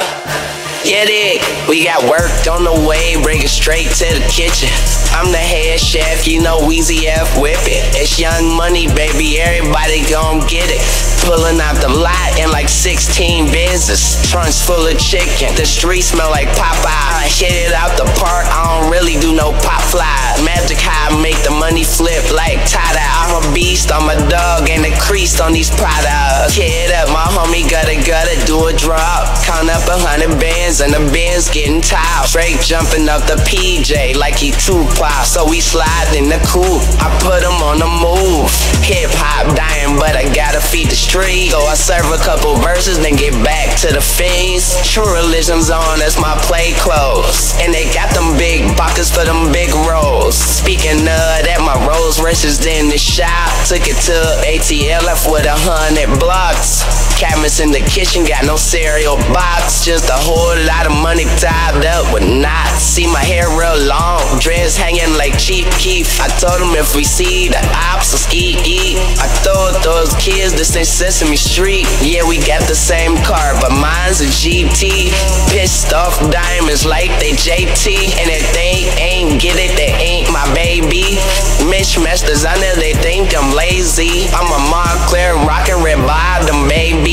Get it? We got work on the way, bring it straight to the kitchen. I'm the head chef, you know Weezy F whip it. It's young money, baby, everybody gon' get it. Pulling out the lot in like 16 business. Trunks full of chicken. The streets smell like Popeye. I hit it out the park, I don't really do no pop fly. Magic I make the money flip like Tada. I'm a beast, I'm a dog, and a creased on these products. Kid up, my homie gotta gotta do a drop. Count up a hundred bands and the bands getting tired. Straight jumping up the PJ like he Tupac. So we slide in the coupe. I put him on the move. Hip hop dying, but I gotta feed the street. So I serve a couple verses, then get back to the fiends. True religion's on, that's my play clothes. And they got them big pockets for them big rolls. Speaking of that, my Rolls Royces in the shop. Took it to ATL, left with a hundred blocks. Cabinets in the kitchen, got no cereal box. Just a whole lot of money tied up with knots. See my hair real long, dreads hanging like Chief Keef. I told him if we see the ops, let's eat, eat. I told those kids this ain't Sesame Street. Yeah, we got the same car, but mine's a GT. Pissed off diamonds like they JT. And if they ain't get it, they ain't my baby. Mishmash designer, they think I'm lazy. I'm a Moncler rockin' red bottom, baby.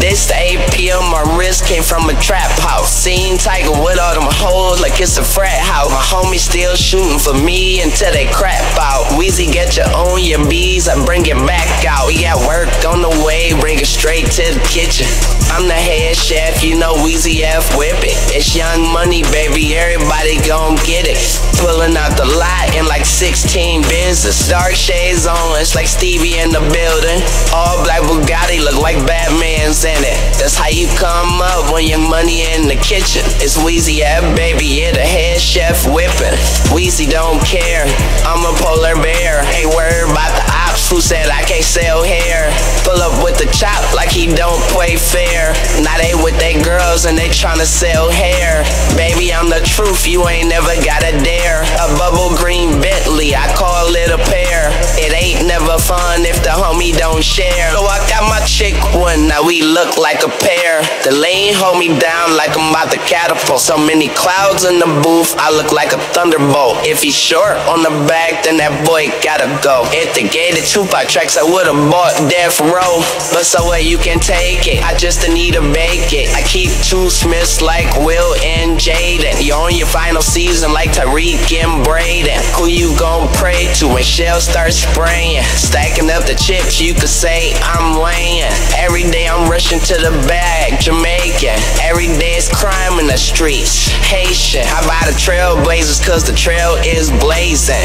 This the APM, my wrist came from a trap house. Seen Tiger with all them hoes like it's a frat house. My homies still shooting for me until they crap out. Weezy, get your own your bees, I bring it back out. We got work on the way, bring it straight to the kitchen. I'm the head chef, you know Weezy F whip it. It's young money, baby, everybody gon' get it. Pulling out the lot in like 16 Benzes. Dark shades on, it's like Stevie in the building. All black Bugatti look like Batman's in it. That's how you come up when your money in the kitchen. It's Weezy F, baby, yeah, the head chef whipping. Weezy don't care, I'm a polar bear. Ain't worried about the ops who said I can't sell hair. Pull up with the chop like he don't play fair. Now they with they girls and they tryna sell hair. Baby, I'm the truth, you ain't never got a dare. A bubble green Bentley, I call it a pair. It ain't never fun if the homie don't share. So I got my chick one, now we look like a pair. The lane hold me down like I'm about to catapult. So many clouds in the booth, I look like a thunderbolt. If he's short on the back, then that boy gotta go. If the gated Tupac tracks, I would've bought Death Row. But so what, you can take it. I just need to make it. I keep two Smiths like Will and Jaden. You're on your final season like Tariq and Brayden. Who you gon' pray to when shells start spraying? Stacking up the chips, you could say I'm laying. Every day I'm rushing to the bag, Jamaican. Every day it's crime in the streets, Haitian. I buy the trailblazers cause the trail is blazing.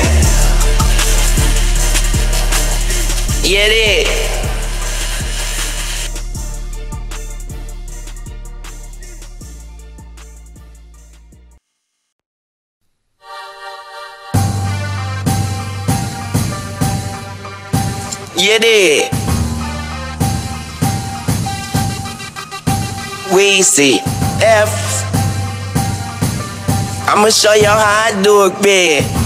Yeah, it is. You did. Weezy F. I'ma show y'all how I do it big.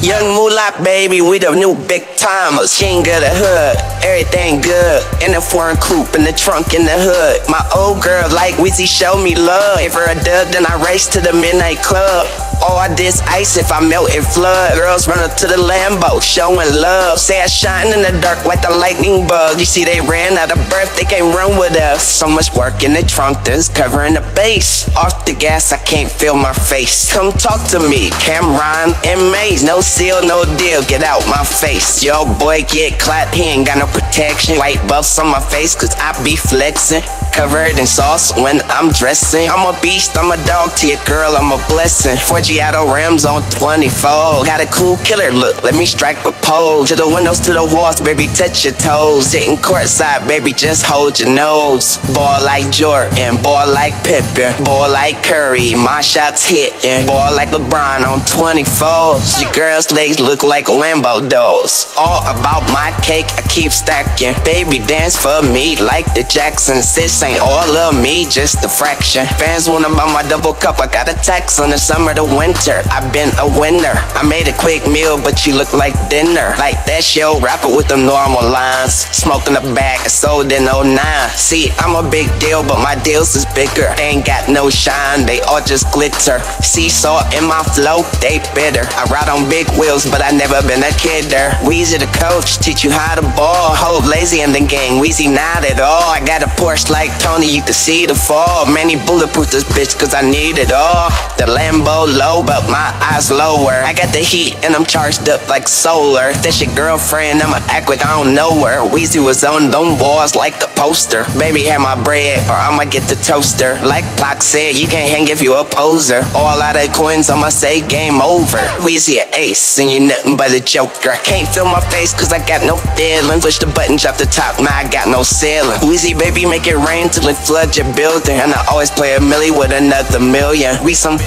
Young Moolah baby, we the new big timers. King of the hood, everything good. In the foreign coupe, in the trunk, in the hood. My old girl like Wizzy, show me love. If her a dub, then I race to the midnight club. All I this ice if I melt and flood. Girls run up to the Lambo, showing love. Say I shine in the dark like the lightning bug. You see, they ran out of breath, they can't run with us. So much work in the trunk that's covering the base. Off the gas, I can't feel my face. Come talk to me, Cam'ron and Mase. No seal, no deal, get out my face. Yo, boy, get clapped, he ain't got no protection. White buffs on my face, cause I be flexing. Covered in sauce when I'm dressing. I'm a beast, I'm a dog to your girl, I'm a blessing. Forgiato rims on 24. Got a cool killer look, let me strike a pose. To the windows, to the walls, baby, touch your toes. Sitting courtside, baby, just hold your nose. Ball like Jordan, ball like Pippen, ball like Curry. My shots hitting, ball like LeBron on 24s. Your girl's legs look like Lambo dolls. All about my cake, I keep stacking. Baby, dance for me like the Jacksons. This ain't all of me, just a fraction. Fans wanna buy my double cup, I got a tax on the summer to winter. I've been a winner. I made a quick meal, but you look like dinner. Like that show, rapper with them normal lines. Smoking a bag, I sold in 09. See, I'm a big deal, but my deals is bigger. They ain't got no shine, they all just glitter. Seesaw in my flow, they bitter. I ride on big wheels, but I never been a kidder. Weezy the coach, teach you how to ball. Hold lazy in the gang Weezy not at all. I got a Porsche like Tony, you can see the fall. Many bulletproof this bitch, cause I need it all. The Lambo low, but my eyes lower. I got the heat and I'm charged up like solar. That's your girlfriend, I'ma act like I don't know her. Weezy was on them walls like the poster. Baby, have my bread, or I'ma get the toaster. Like Pac said, you can't hang if you a poser. All out of coins, I'ma say game over. Weezy an ace, and you nothing but a joker. Can't feel my face, cause I got no feeling. Push the button, drop the top, now I got no ceiling. Weezy, baby, make it rain till it flood your building. And I always play a milli with another million. We some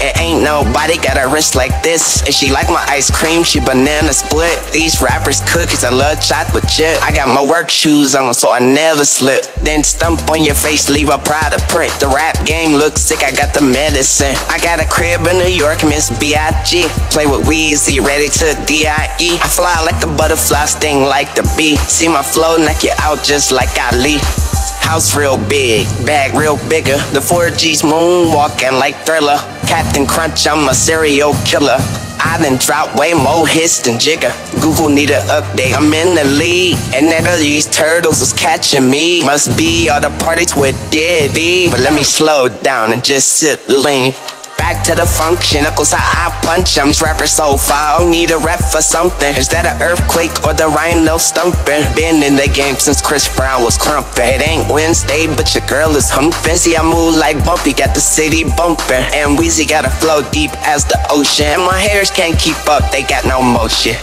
It ain't nobody got a wrist like this. And she like my ice cream, she banana split. These rappers cookies, I love chocolate chip. I got my work shoes on, so I never slip. Then stump on your face, leave a pride of print. The rap game looks sick, I got the medicine. I got a crib in New York, Miss B.I.G. Play with Weezy, ready to D.I.E. I fly like the butterfly, sting like the bee. See my flow, knock you out just like Ali. House real big, bag real bigger. The 4G's moonwalking like Thriller. Captain Crunch, I'm a serial killer. I done dropped way more hits than Jigga. Google need an update. I'm in the lead, and none of these turtles is catching me. Must be all the parties with Diddy. But let me slow down and just sit lean. Back to the function, knuckles how I punch 'em. Rapper so far, I don't need a rep for something. Is that an earthquake or the rhino stumping? Been in the game since Chris Brown was crumping. It ain't Wednesday, but your girl is humping. See, I move like Bumpy, got the city bumping. And Weezy got a flow deep as the ocean. And my hairs can't keep up, they got no motion.